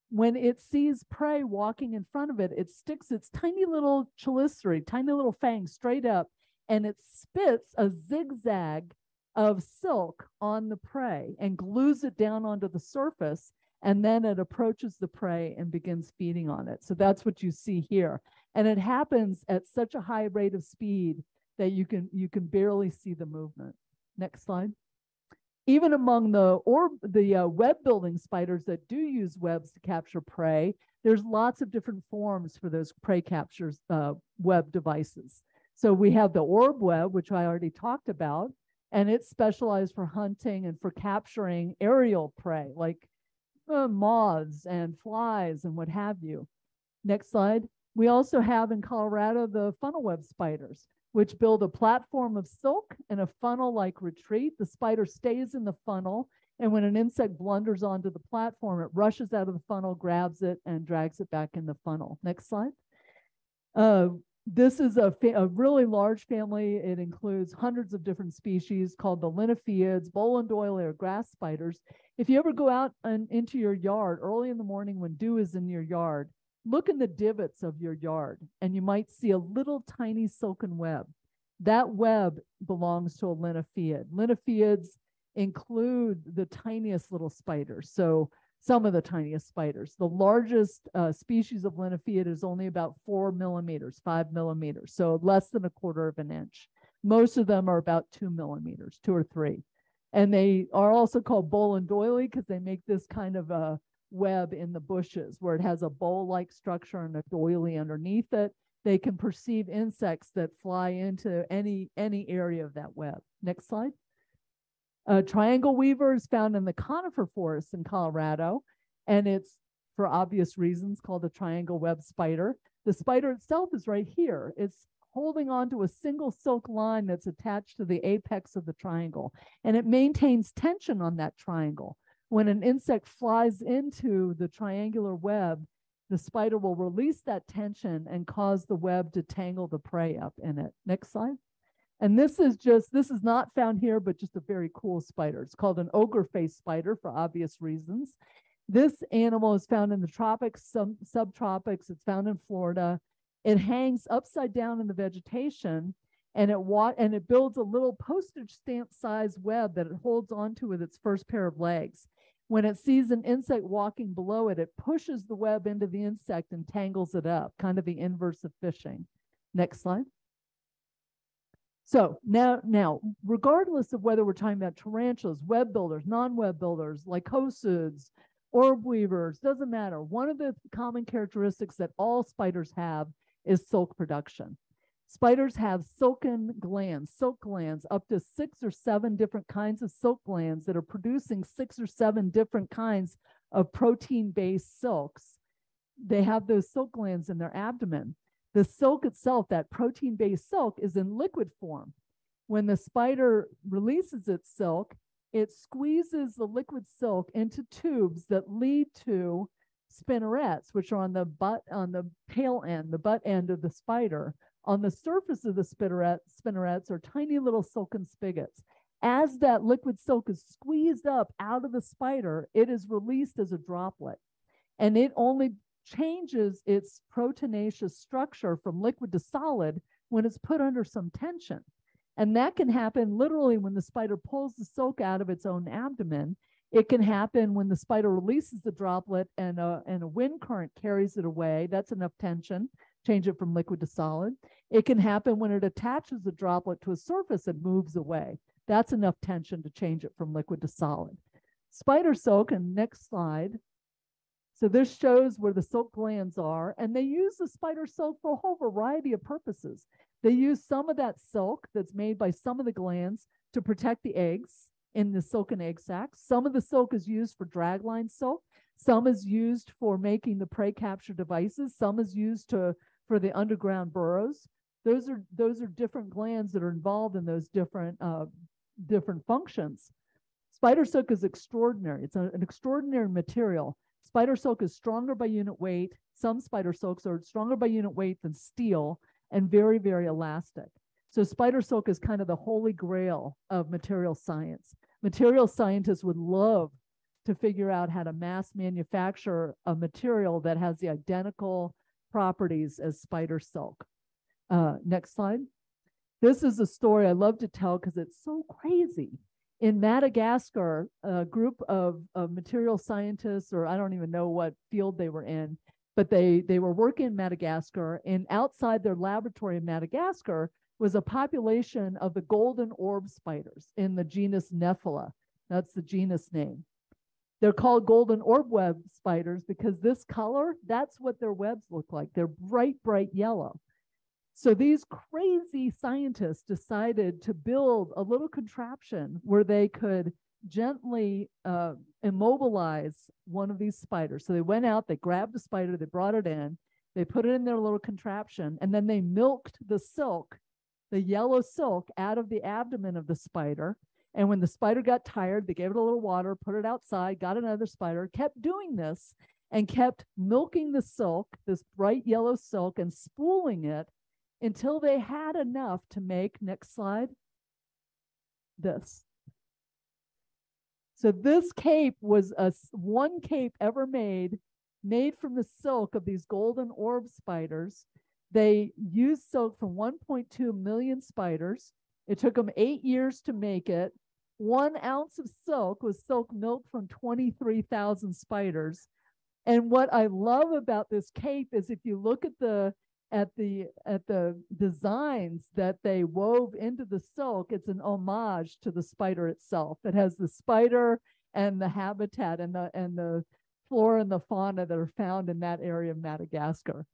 when it sees prey walking in front of it, it sticks its tiny little chelicerae, tiny little fangs straight up, and it spits a zigzag of silk on the prey and glues it down onto the surface. And then it approaches the prey and begins feeding on it. So that's what you see here. And it happens at such a high rate of speed that you can you can barely see the movement. Next slide even among the or the uh, web building spiders that do use webs to capture prey, there's lots of different forms for those prey captures uh, web devices. So we have the orb web, which I already talked about, and it's specialized for hunting and for capturing aerial prey like uh, moths and flies and what have you. Next slide. We also have in Colorado the funnel web spiders which build a platform of silk and a funnel-like retreat. The spider stays in the funnel, and when an insect blunders onto the platform, it rushes out of the funnel, grabs it, and drags it back in the funnel. Next slide. Uh, this is a, a, really large family. It includes hundreds of different species called the linyphiids, Bolendoili, or grass spiders. If you ever go out and into your yard early in the morning when dew is in your yard, Look in the divots of your yard and you might see a little tiny silken web. That web belongs to a linyphiid. Linyphiids include the tiniest little spiders. So some of the tiniest spiders. The largest uh, species of linyphiid is only about four millimeters, five millimeters, so less than a quarter of an inch. Most of them are about two millimeters, two or three. And they are also called bowl and doily because they make this kind of a web in the bushes where it has a bowl-like structure and a doily underneath it. They can perceive insects that fly into any, any area of that web. Next slide. A triangle weaver is found in the conifer forests in Colorado, and it's for obvious reasons called the triangle web spider. The spider itself is right here. It's holding on to a single silk line that's attached to the apex of the triangle, and it maintains tension on that triangle when an insect flies into the triangular web, the spider will release that tension and cause the web to tangle the prey up in it. Next slide. And this is just, this is not found here, but just a very cool spider. It's called an ogre face spider for obvious reasons. This animal is found in the tropics, some subtropics. It's found in Florida. It hangs upside down in the vegetation and it wa- and it builds a little postage stamp size web that it holds onto with its first pair of legs. When it sees an insect walking below it, it pushes the web into the insect and tangles it up, kind of the inverse of fishing. Next slide. So now, now, regardless of whether we're talking about tarantulas, web builders, non-web builders, lycosids, orb weavers, doesn't matter. One of the common characteristics that all spiders have is silk production. Spiders have silken glands, silk glands, up to six or seven different kinds of silk glands that are producing six or seven different kinds of protein-based silks. They have those silk glands in their abdomen. The silk itself, that protein-based silk, is in liquid form. When the spider releases its silk, it squeezes the liquid silk into tubes that lead to spinnerets, which are on the butt, on the tail end, the butt end of the spider. On the surface of the spinneret, spinnerets are tiny little silken spigots. As that liquid silk is squeezed up out of the spider, it is released as a droplet. And it only changes its proteinaceous structure from liquid to solid when it's put under some tension. And that can happen literally when the spider pulls the silk out of its own abdomen. It can happen when the spider releases the droplet and a, and a wind current carries it away. That's enough tension, change it from liquid to solid. It can happen when it attaches the droplet to a surface and moves away. That's enough tension to change it from liquid to solid. Spider silk, and next slide, so this shows where the silk glands are, and they use the spider silk for a whole variety of purposes. They use some of that silk that's made by some of the glands to protect the eggs in the silken egg sacs. Some of the silk is used for dragline silk. Some is used for making the prey capture devices. Some is used to for the underground burrows. Those are those are different glands that are involved in those different uh, different functions. Spider silk is extraordinary. It's an extraordinary material. Spider silk is stronger by unit weight. Some spider silks are stronger by unit weight than steel and very, very elastic. So spider silk is kind of the holy grail of material science. Material scientists would love to figure out how to mass manufacture a material that has the identical properties as spider silk. Uh, next slide. This is a story I love to tell because it's so crazy in Madagascar, a group of, of material scientists, or I don't even know what field they were in, but they they were working in Madagascar, and outside their laboratory in Madagascar was a population of the golden orb spiders in the genus Nephila. That's the genus name. They're called golden orb web spiders because this color, that's what their webs look like. They're bright, bright yellow. So these crazy scientists decided to build a little contraption where they could gently uh, immobilize one of these spiders. So they went out, they grabbed the spider, they brought it in, they put it in their little contraption, and then they milked the silk, the yellow silk, out of the abdomen of the spider. And when the spider got tired, they gave it a little water, put it outside, got another spider, kept doing this, and kept milking the silk, this bright yellow silk, and spooling it until they had enough to make, next slide, this. So this cape was a one cape ever made, made from the silk of these golden orb spiders. They used silk from 1.2 million spiders. It took them eight years to make it. One ounce of silk was silk milk from 23,000 spiders. And what I love about this cape is if you look at the at the at the designs that they wove into the silk it's an homage to the spider itself. It has the spider and the habitat and the and the flora and the fauna that are found in that area of madagascar.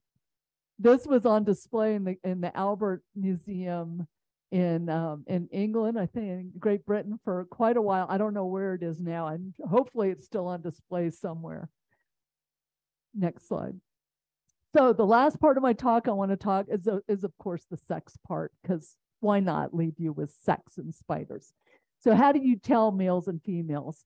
This was on display in the in the albert museum in um, in england i think in great britain for quite a while. I don't know where it is now. And hopefully it's still on display somewhere. Next slide so the last part of my talk I want to talk is, uh, is of course the sex part, because why not leave you with sex and spiders? So how do you tell males and females?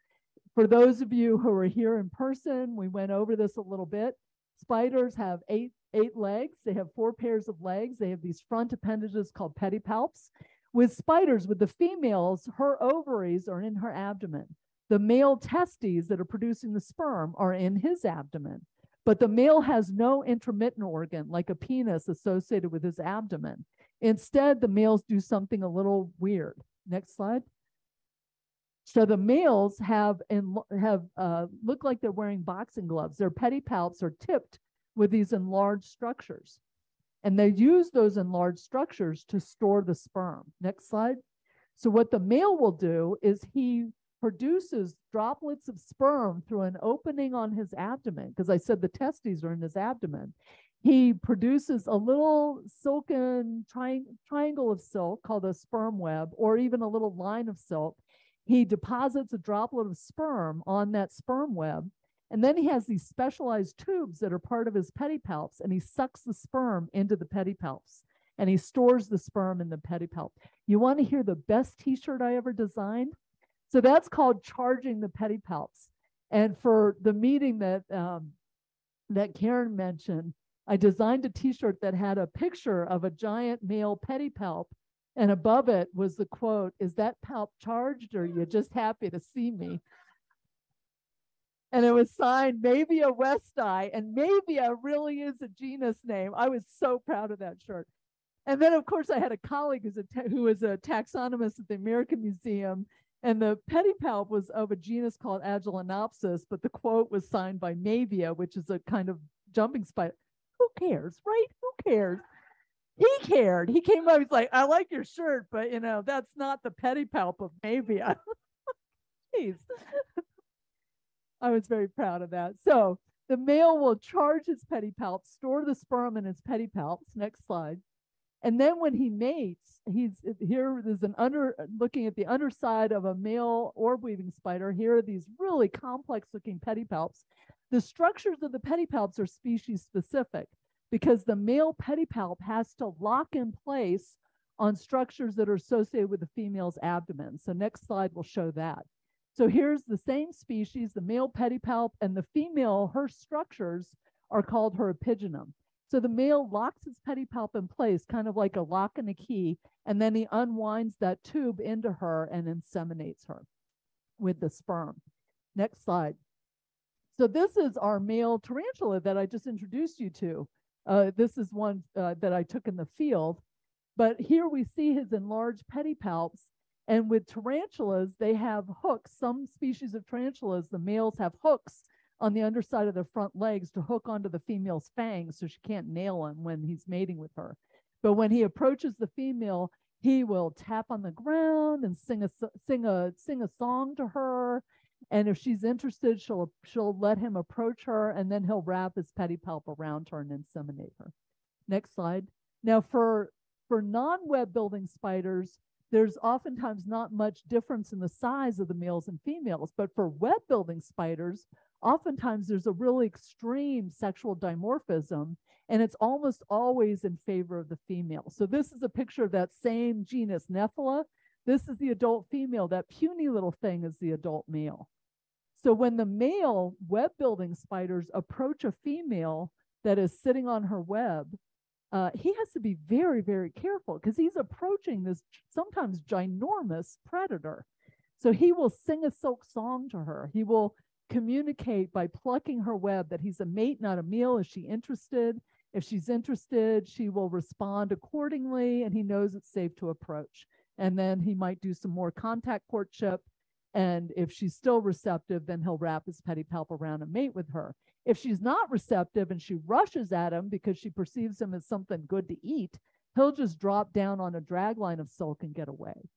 For those of you who are here in person, we went over this a little bit. Spiders have eight, eight legs. They have four pairs of legs. They have these front appendages called pedipalps. With spiders, with the females, her ovaries are in her abdomen. The male testes that are producing the sperm are in his abdomen. But the male has no intromittent organ like a penis associated with his abdomen. Instead, the males do something a little weird. Next slide. So the males have and have uh, look like they're wearing boxing gloves. Their pedipalps are tipped with these enlarged structures. And they use those enlarged structures to store the sperm. Next slide. So what the male will do is he produces droplets of sperm through an opening on his abdomen, because I said the testes are in his abdomen. He produces a little silken tri- triangle of silk called a sperm web, or even a little line of silk. He deposits a droplet of sperm on that sperm web. And then he has these specialized tubes that are part of his pedipalps, and he sucks the sperm into the pedipalps and he stores the sperm in the pedipalp. You want to hear the best t shirt I ever designed? So that's called charging the pedipalps. And for the meeting that um, that Karen mentioned, I designed a T-shirt that had a picture of a giant male pedipalp, and above it was the quote, "Is that palp charged, or are you just happy to see me?" And it was signed Maevia Westi, and Maevia really is a genus name. I was so proud of that shirt. And then, of course, I had a colleague a who was a taxonomist at the American Museum, and the pedipalp was of a genus called Agelenopsis, but the quote was signed by Maevia, which is a kind of jumping spider who cares, right? Who cares? He cared. He came up, he's like, I like your shirt, but you know, that's not the pedipalp of Maevia. Jeez. I was very proud of that. So the male will charge his pedipalp, store the sperm in his pedipalps. Next slide. And then when he mates, he's here. There's an under looking at the underside of a male orb weaving spider. Here are these really complex looking pedipalps. The structures of the pedipalps are species specific because the male pedipalp has to lock in place on structures that are associated with the female's abdomen. So next slide will show that. So here's the same species, the male pedipalp and the female, her structures are called her epigynum. So the male locks his pedipalp in place, kind of like a lock and a key, and then he unwinds that tube into her and inseminates her with the sperm. Next slide. So this is our male tarantula that I just introduced you to. Uh, this is one uh, that I took in the field. But here we see his enlarged pedipalps. And with tarantulas, they have hooks. Some species of tarantulas, the males have hooks on the underside of their front legs to hook onto the female's fangs so she can't nail him when he's mating with her. But when he approaches the female, he will tap on the ground and sing a sing a sing a song to her and if she's interested, she'll she'll let him approach her, and then he'll wrap his pedipalp around her and inseminate her. Next slide. Now, for for non-web building spiders, there's oftentimes not much difference in the size of the males and females, but for web building spiders, oftentimes there's a really extreme sexual dimorphism, and it's almost always in favor of the female. So this is a picture of that same genus Nephila. This is the adult female. That puny little thing is the adult male. So when the male web building spiders approach a female that is sitting on her web, uh, he has to be very, very careful because he's approaching this sometimes ginormous predator. So he will sing a silk song to her. He will communicate by plucking her web that he's a mate, not a meal. Is she interested? If she's interested, she will respond accordingly, and he knows it's safe to approach. And then he might do some more contact courtship and if she's still receptive, then he'll wrap his pedipalp around and mate with her. If she's not receptive and she rushes at him because she perceives him as something good to eat, he'll just drop down on a dragline of silk and get away.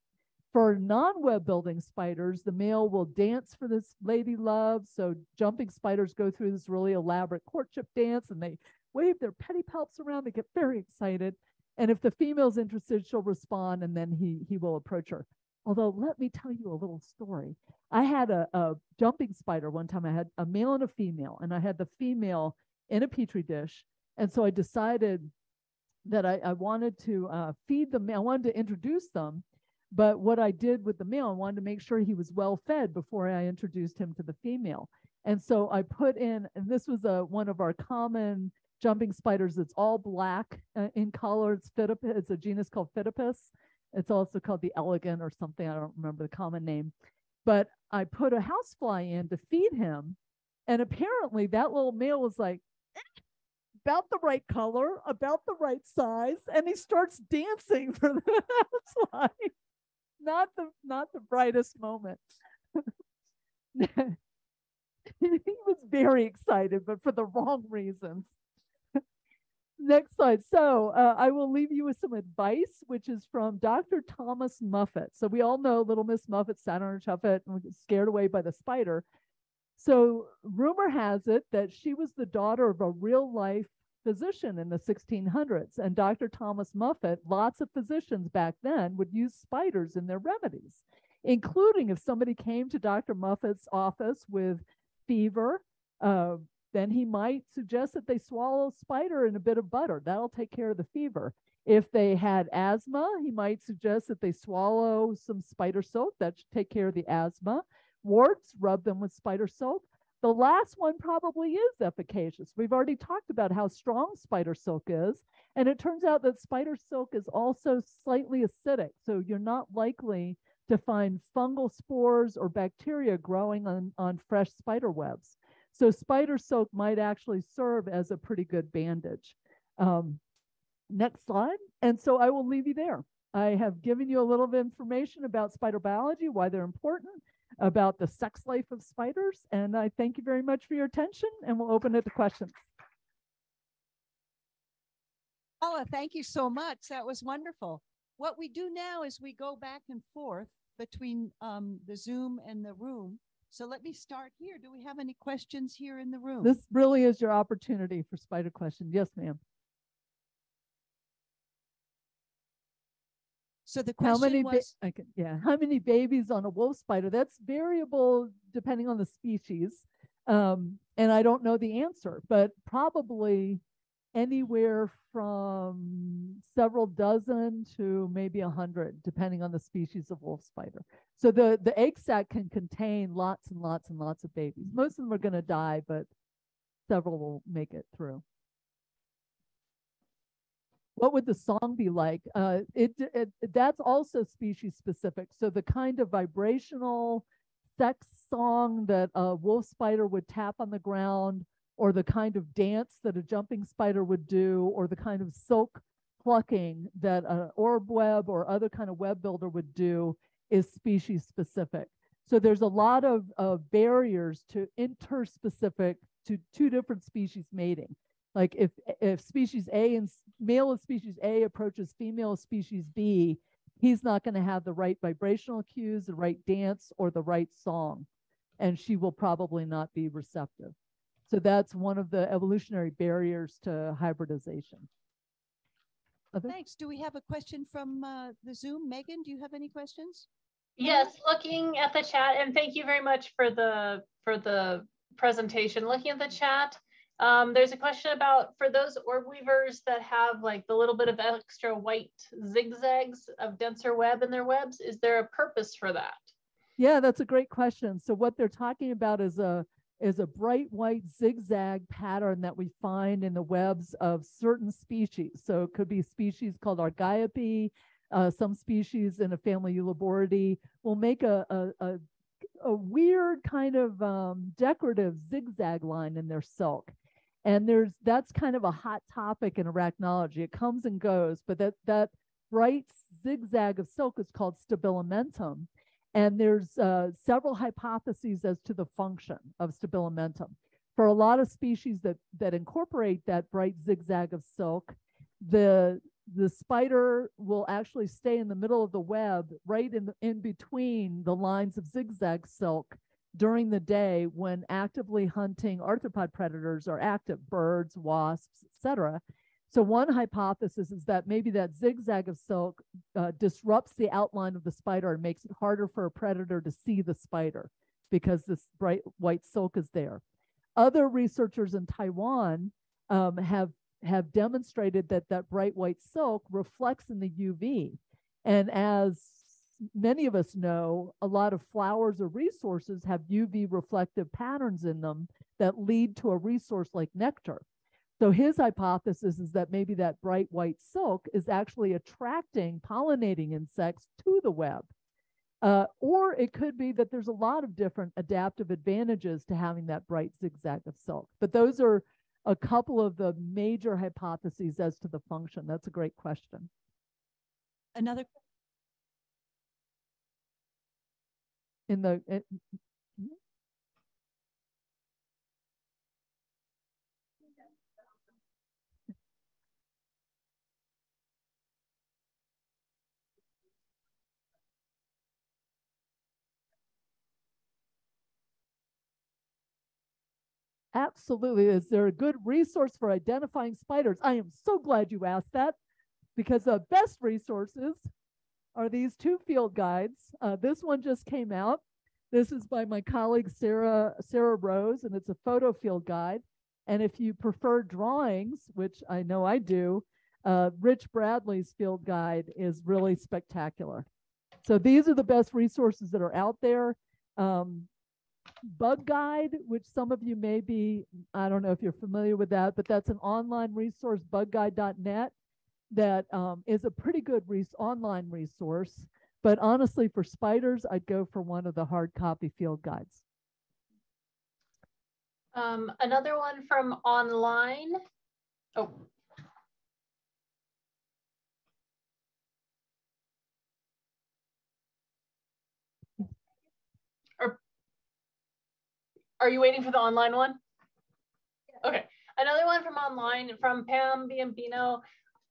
For non web building spiders, the male will dance for this lady love. So jumping spiders go through this really elaborate courtship dance and they wave their pedipalps around. They get very excited. And if the female's interested, she'll respond and then he, he will approach her. Although, let me tell you a little story. I had a, a jumping spider one time. I had a male and a female, and I had the female in a petri dish. And so I decided that I, I wanted to uh, feed them. I wanted to introduce them. But what I did with the male, I wanted to make sure he was well fed before I introduced him to the female. And so I put in, and this was a, one of our common jumping spiders. It's all black uh, in color. It's, Phidippus, it's a genus called Phidippus. It's also called the elegant or something. I don't remember the common name. But I put a housefly in to feed him. And apparently that little male was like, about the right color, about the right size, and he starts dancing for the like not the not the brightest moment. he was very excited, but for the wrong reasons. Next slide. So uh, I will leave you with some advice, which is from Dr. Thomas Muffet. So we all know little Miss Muffet sat on her tuffet and was scared away by the spider. So rumor has it that she was the daughter of a real life physician in the 1600s. And Dr. Thomas Muffet, lots of physicians back then would use spiders in their remedies, including if somebody came to Dr. Muffet's office with fever, uh, then he might suggest that they swallow a spider in a bit of butter. That'll take care of the fever. If they had asthma, he might suggest that they swallow some spider soap. That should take care of the asthma. Warts, rub them with spider soap. The last one probably is efficacious. We've already talked about how strong spider silk is. And it turns out that spider silk is also slightly acidic. So you're not likely to find fungal spores or bacteria growing on, on fresh spider webs. So spider silk might actually serve as a pretty good bandage. Um, next slide. And so I will leave you there. I have given you a little information about spider biology, why they're important, about the sex life of spiders. And I thank you very much for your attention and we'll open it to questions. Paula, thank you so much. That was wonderful. What we do now is we go back and forth between um, the Zoom and the room. So let me start here. Do we have any questions here in the room? This really is your opportunity for spider question. Yes, ma'am. So the How many, question ba- was, I can, yeah, how many babies on a wolf spider? That's variable depending on the species. Um, and I don't know the answer, but probably anywhere from several dozen to maybe a hundred, depending on the species of wolf spider. So the, the egg sac can contain lots and lots and lots of babies. Most of them are going to die, but several will make it through. What would the song be like? Uh, it, it that's also species specific. So the kind of vibrational sex song that a wolf spider would tap on the ground, or the kind of dance that a jumping spider would do, or the kind of silk plucking that an orb web or other kind of web builder would do is species specific. So there's a lot of, of barriers to interspecific to two different species mating. Like if if species A and male of species A approaches female of species B, he's not going to have the right vibrational cues, the right dance, or the right song, and she will probably not be receptive. So that's one of the evolutionary barriers to hybridization. Other? thanks. Do we have a question from uh, the Zoom? Megan, do you have any questions? Yes, looking at the chat, and thank you very much for the for the presentation. Looking at the chat, um, there's a question about for those orb weavers that have like the little bit of extra white zigzags of denser web in their webs. Is there a purpose for that? Yeah, that's a great question. So what they're talking about is a is a bright white zigzag pattern that we find in the webs of certain species. So it could be species called Argiope, uh, some species in a family Uloboridae will make a, a, a, a weird kind of um, decorative zigzag line in their silk. And there's that's kind of a hot topic in arachnology. It comes and goes, but that that bright zigzag of silk is called stabilimentum. And there's uh, several hypotheses as to the function of stabilimentum. For a lot of species that that incorporate that bright zigzag of silk, the the spider will actually stay in the middle of the web, right in the, in between the lines of zigzag silk during the day when actively hunting arthropod predators are active, birds, wasps, etc. So one hypothesis is that maybe that zigzag of silk uh, disrupts the outline of the spider and makes it harder for a predator to see the spider because this bright white silk is there. Other researchers in Taiwan um, have have demonstrated that that bright white silk reflects in the UV. And as many of us know, a lot of flowers or resources have UV reflective patterns in them that lead to a resource like nectar. So his hypothesis is that maybe that bright white silk is actually attracting pollinating insects to the web. Uh, or it could be that there's a lot of different adaptive advantages to having that bright zigzag of silk. But those are a couple of the major hypotheses as to the function. That's a great question. Another In the, it- Absolutely. Is there a good resource for identifying spiders? I am so glad you asked that because the best resources are these two field guides. Uh, this one just came out. This is by my colleague Sarah Sarah Rose, and it's a photo field guide. And if you prefer drawings, which I know I do, uh, Rich Bradley's field guide is really spectacular. So these are the best resources that are out there. Um, Bug Guide, which some of you may be, I don't know if you're familiar with that, but that's an online resource, bugguide.net, that um, is a pretty good res- online resource. But honestly, for spiders, I'd go for one of the hard copy field guides. Um, another one from online. Oh. Are, are you waiting for the online one? Okay, another one from online from Pam Biambino.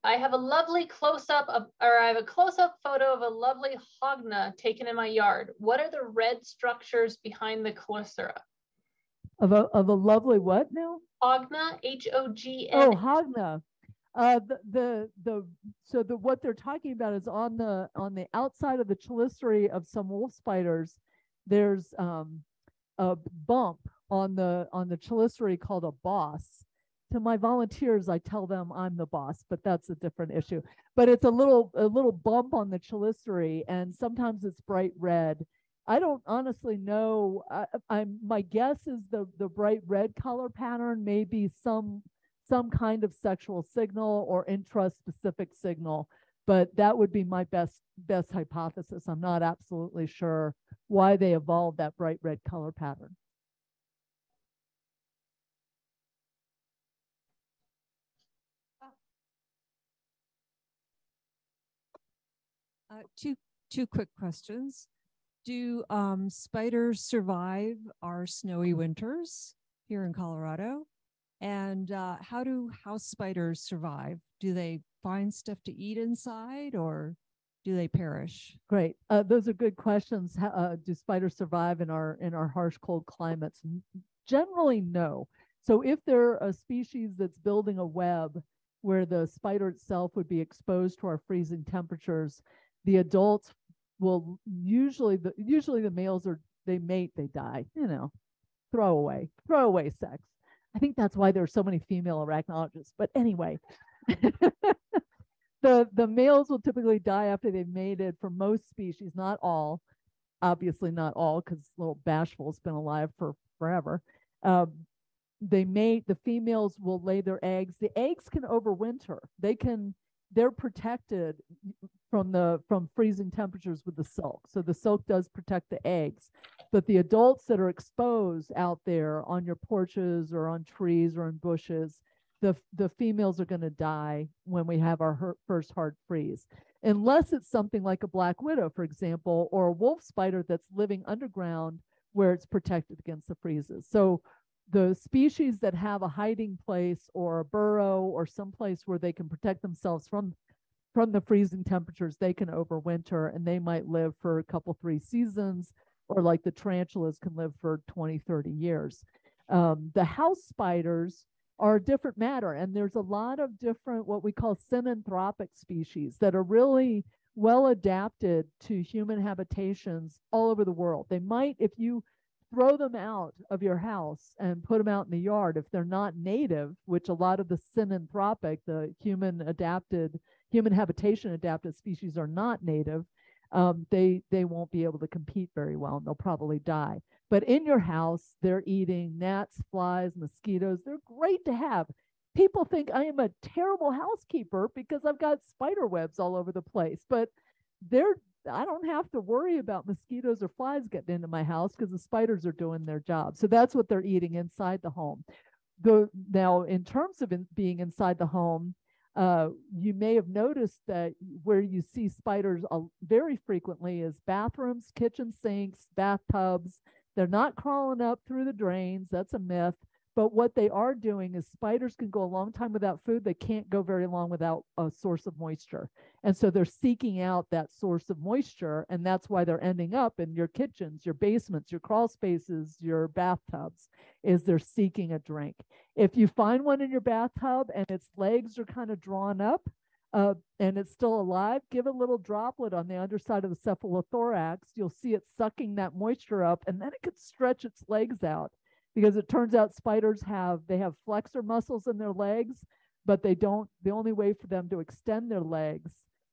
I have a lovely close-up of, or I have a close-up photo of a lovely hogna taken in my yard. What are the red structures behind the Chelicera? Of a, of a lovely what now? Hogna, H-O-G-N. Oh, Hogna. Uh, the, the the so the what they're talking about is on the on the outside of the chelicerae of some wolf spiders, there's um a bump on the on the chelicerae called a boss. To my volunteers, I tell them I'm the boss, but that's a different issue. But it's a little a little bump on the chelicerae, and sometimes it's bright red. I don't honestly know. I, I'm my guess is the the bright red color pattern may be some some kind of sexual signal or intraspecific signal, but that would be my best best hypothesis. I'm not absolutely sure why they evolved that bright red color pattern. Uh, two two quick questions. Do um, spiders survive our snowy winters here in Colorado? And uh, how do house spiders survive? Do they find stuff to eat inside, or do they perish? Great. Uh, those are good questions. How, uh, do spiders survive in our in our harsh cold climates? Generally, no. So if they're a species that's building a web where the spider itself would be exposed to our freezing temperatures, the adults will usually the usually the males are they mate, they die. You know, throw away, throw away sex. I think that's why there are so many female arachnologists. But anyway, the the males will typically die after they've mated for most species, not all. Obviously, not all, because little bashful's been alive for forever. Um, they mate. The females will lay their eggs. The eggs can overwinter. They can. They're protected from the from freezing temperatures with the silk. So the silk does protect the eggs. But the adults that are exposed out there on your porches or on trees or in bushes, the the females are going to die when we have our her- first hard freeze unless it's something like a black widow for example or a wolf spider that's living underground where it's protected against the freezes so the species that have a hiding place or a burrow or someplace where they can protect themselves from from the freezing temperatures they can overwinter and they might live for a couple three seasons or like the tarantulas can live for 20 30 years um, the house spiders are a different matter. And there's a lot of different, what we call synanthropic species that are really well adapted to human habitations all over the world. They might, if you throw them out of your house and put them out in the yard, if they're not native, which a lot of the synanthropic, the human adapted, human habitation adapted species are not native, um, they they won't be able to compete very well and they'll probably die. But in your house, they're eating gnats, flies, mosquitoes. They're great to have. People think I am a terrible housekeeper because I've got spider webs all over the place, but they're I don't have to worry about mosquitoes or flies getting into my house because the spiders are doing their job. So that's what they're eating inside the home. the now in terms of in, being inside the home, uh, you may have noticed that where you see spiders very frequently is bathrooms, kitchen sinks, bathtubs. They're not crawling up through the drains. That's a myth. But what they are doing is spiders can go a long time without food. They can't go very long without a source of moisture. And so they're seeking out that source of moisture. And that's why they're ending up in your kitchens, your basements, your crawl spaces, your bathtubs, is they're seeking a drink. If you find one in your bathtub and its legs are kind of drawn up, uh, and it's still alive, give a little droplet on the underside of the cephalothorax. You'll see it sucking that moisture up, and then it can stretch its legs out because it turns out spiders have they have flexor muscles in their legs but they don't the only way for them to extend their legs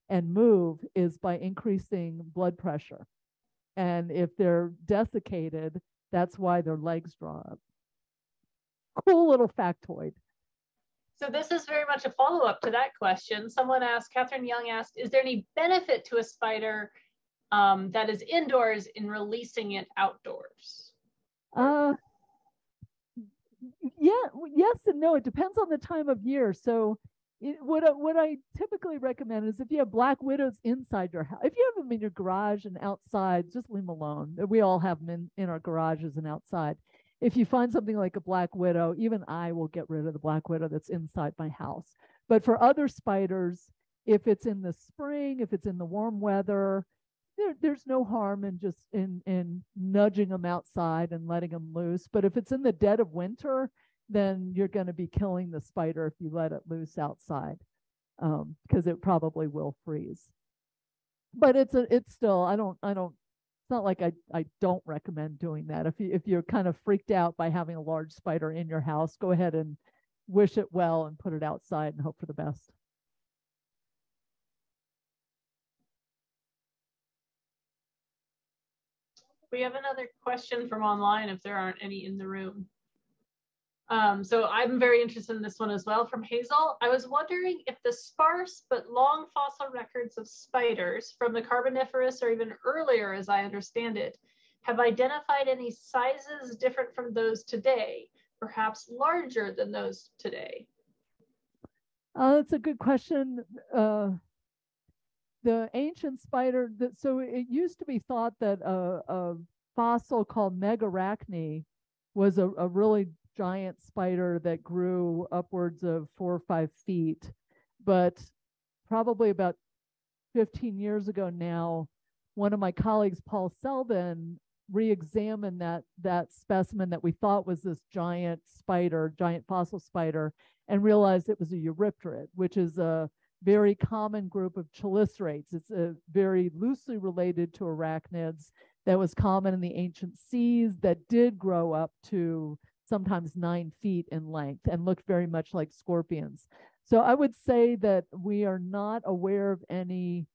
and move is by increasing blood pressure. And if they're desiccated that's why their legs draw up. Cool little factoid. So this is very much a follow-up to that question. Someone asked catherine young asked is there any benefit to a spider um, that is indoors in releasing it outdoors? Uh, yeah, yes and no. It depends on the time of year. So, it, what I, what I typically recommend is if you have black widows inside your house, if you have them in your garage and outside, just leave them alone. We all have them in, in our garages and outside. If you find something like a black widow, even I will get rid of the black widow that's inside my house. But for other spiders, if it's in the spring, if it's in the warm weather, there, there's no harm in just in in nudging them outside and letting them loose. But if it's in the dead of winter, then you're going to be killing the spider if you let it loose outside, because um, it probably will freeze. But it's a it's still I don't I don't it's not like I, I don't recommend doing that. If you if you're kind of freaked out by having a large spider in your house, go ahead and wish it well and put it outside and hope for the best. We have another question from online if there aren't any in the room. Um, so I'm very interested in this one as well from Hazel. I was wondering if the sparse but long fossil records of spiders from the Carboniferous or even earlier, as I understand it, have identified any sizes different from those today, perhaps larger than those today? Uh, that's a good question. Uh, the ancient spider that so it used to be thought that a, a fossil called megarachne was a, a really giant spider that grew upwards of four or five feet. But probably about 15 years ago now one of my colleagues Paul Selden re-examined that that specimen that we thought was this giant spider giant fossil spider and realized it was a eurypterid which is a very common group of chelicerates. It's a very loosely related to arachnids that was common in the ancient seas that did grow up to sometimes nine feet in length and looked very much like scorpions. So I would say that we are not aware of any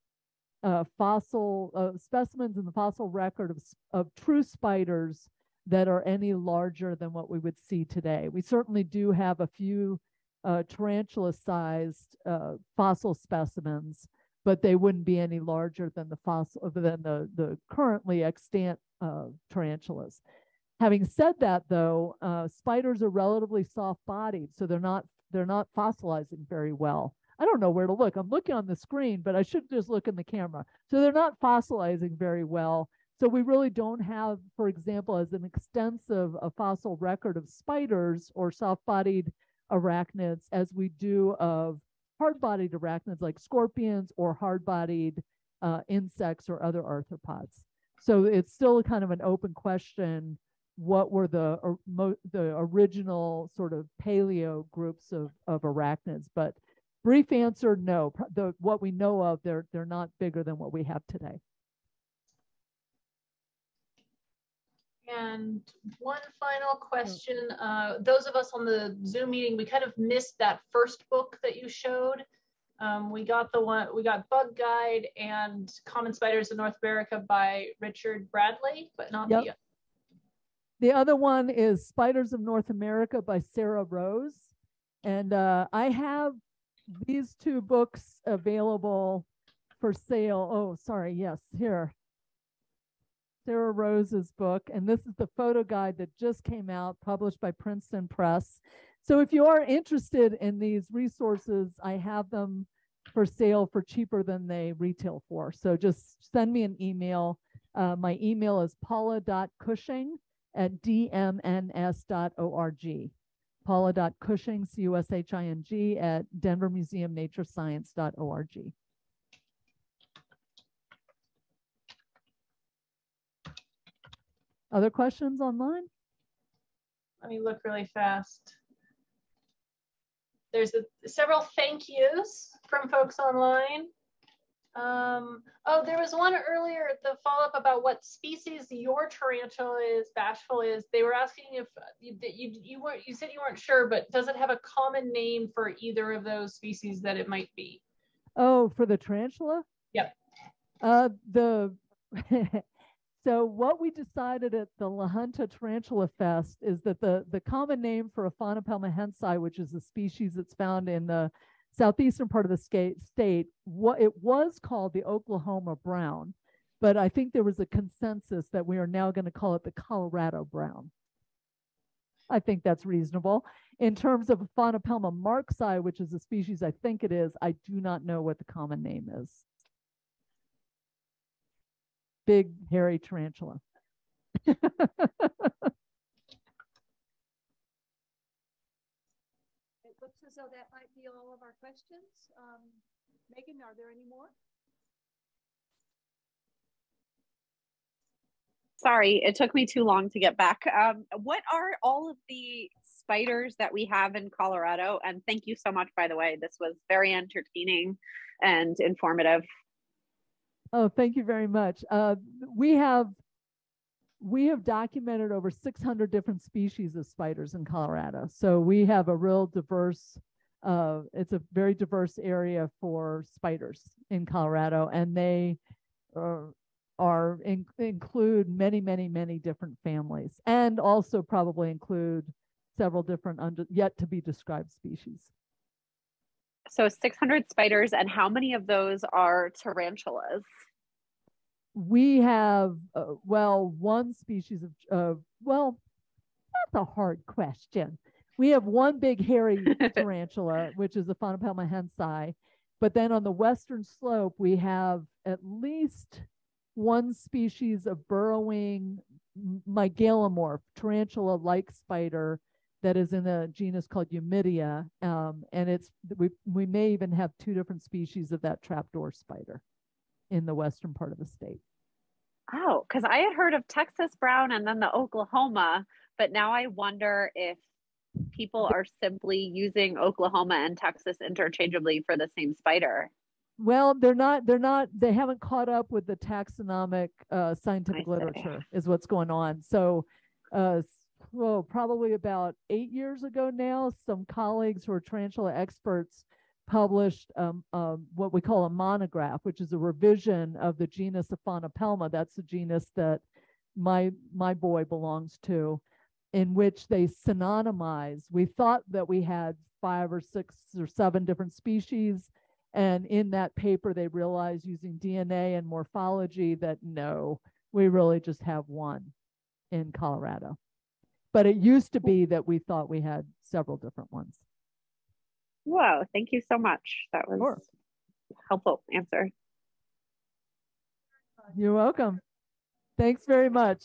uh, fossil uh, specimens in the fossil record of, of true spiders that are any larger than what we would see today. We certainly do have a few uh, tarantula-sized uh, fossil specimens, but they wouldn't be any larger than the fossil than the the currently extant uh, tarantulas. Having said that, though, uh, spiders are relatively soft-bodied, so they're not they're not fossilizing very well. I don't know where to look. I'm looking on the screen, but I should just look in the camera. So they're not fossilizing very well. So we really don't have, for example, as an extensive a fossil record of spiders or soft-bodied arachnids as we do of hard-bodied arachnids like scorpions or hard-bodied uh, insects or other arthropods. So it's still kind of an open question. What were the the original sort of paleo groups of, of arachnids? But brief answer, no. The what we know of, they're they're not bigger than what we have today. And one final question. Uh, those of us on the Zoom meeting, we kind of missed that first book that you showed. Um, we got the one, we got Bug Guide and Common Spiders in North America by Richard Bradley, but not yep. the the other one is Spiders of North America by Sarah Rose. And uh, I have these two books available for sale. Oh, sorry. Yes, here. Sarah Rose's book, and this is the photo guide that just came out, published by Princeton Press. So if you are interested in these resources, I have them for sale for cheaper than they retail for. So just send me an email. Uh, my email is paula.cushing at dmns.org. Paula.cushing, C-U-S-H-I-N-G, at denvermuseumnaturescience.org. Other questions online? Let me look really fast. There's a, several thank yous from folks online. Um, oh, there was one earlier, the follow-up about what species your tarantula is, bashful is. They were asking if you, you, you weren't, you said you weren't sure, but does it have a common name for either of those species that it might be? Oh, for the tarantula? Yep. Uh, the so what we decided at the La Junta Tarantula Fest is that the the common name for Aphonopelma hentzi, which is a species that's found in the southeastern part of the state, what it was called the Oklahoma brown, but I think there was a consensus that we are now going to call it the Colorado brown. I think that's reasonable. In terms of Aphonopelma marxi, which is a species I think it is, I do not know what the common name is. Big hairy tarantula. It looks so that might be all of our questions. Um, Megan, are there any more? Sorry, it took me too long to get back. Um, what are all of the spiders that we have in Colorado? And thank you so much, by the way. This was very entertaining and informative. Oh, thank you very much. Uh, we have we have documented over 600 different species of spiders in Colorado. So we have a real diverse, uh, it's a very diverse area for spiders in Colorado, and they uh, are in, include many, many, many different families, and also probably include several different under, yet to be described species. So 600 spiders, and how many of those are tarantulas? We have uh, well one species of uh, well that's a hard question. We have one big hairy tarantula which is the Aphonopelma hentzi but then on the western slope we have at least one species of burrowing mygalomorph tarantula like spider that is in a genus called Ummidia um, and it's we, we may even have two different species of that trapdoor spider in the western part of the state. Oh, because I had heard of Texas brown and then the Oklahoma, but now I wonder if people are simply using Oklahoma and Texas interchangeably for the same spider. Well, they're not. They're not. They haven't caught up with the taxonomic uh, scientific literature. Is what's going on. So, uh, well, probably about eight years ago now, some colleagues who are tarantula experts published um, um, what we call a monograph, which is a revision of the genus Aphonopelma. That's the genus that my my boy belongs to, in which they synonymize. We thought that we had five or six or seven different species, and in that paper they realized using DNA and morphology that no, we really just have one in Colorado. But it used to be that we thought we had several different ones. Whoa, thank you so much. That was sure. helpful answer. You're welcome. Thanks very much.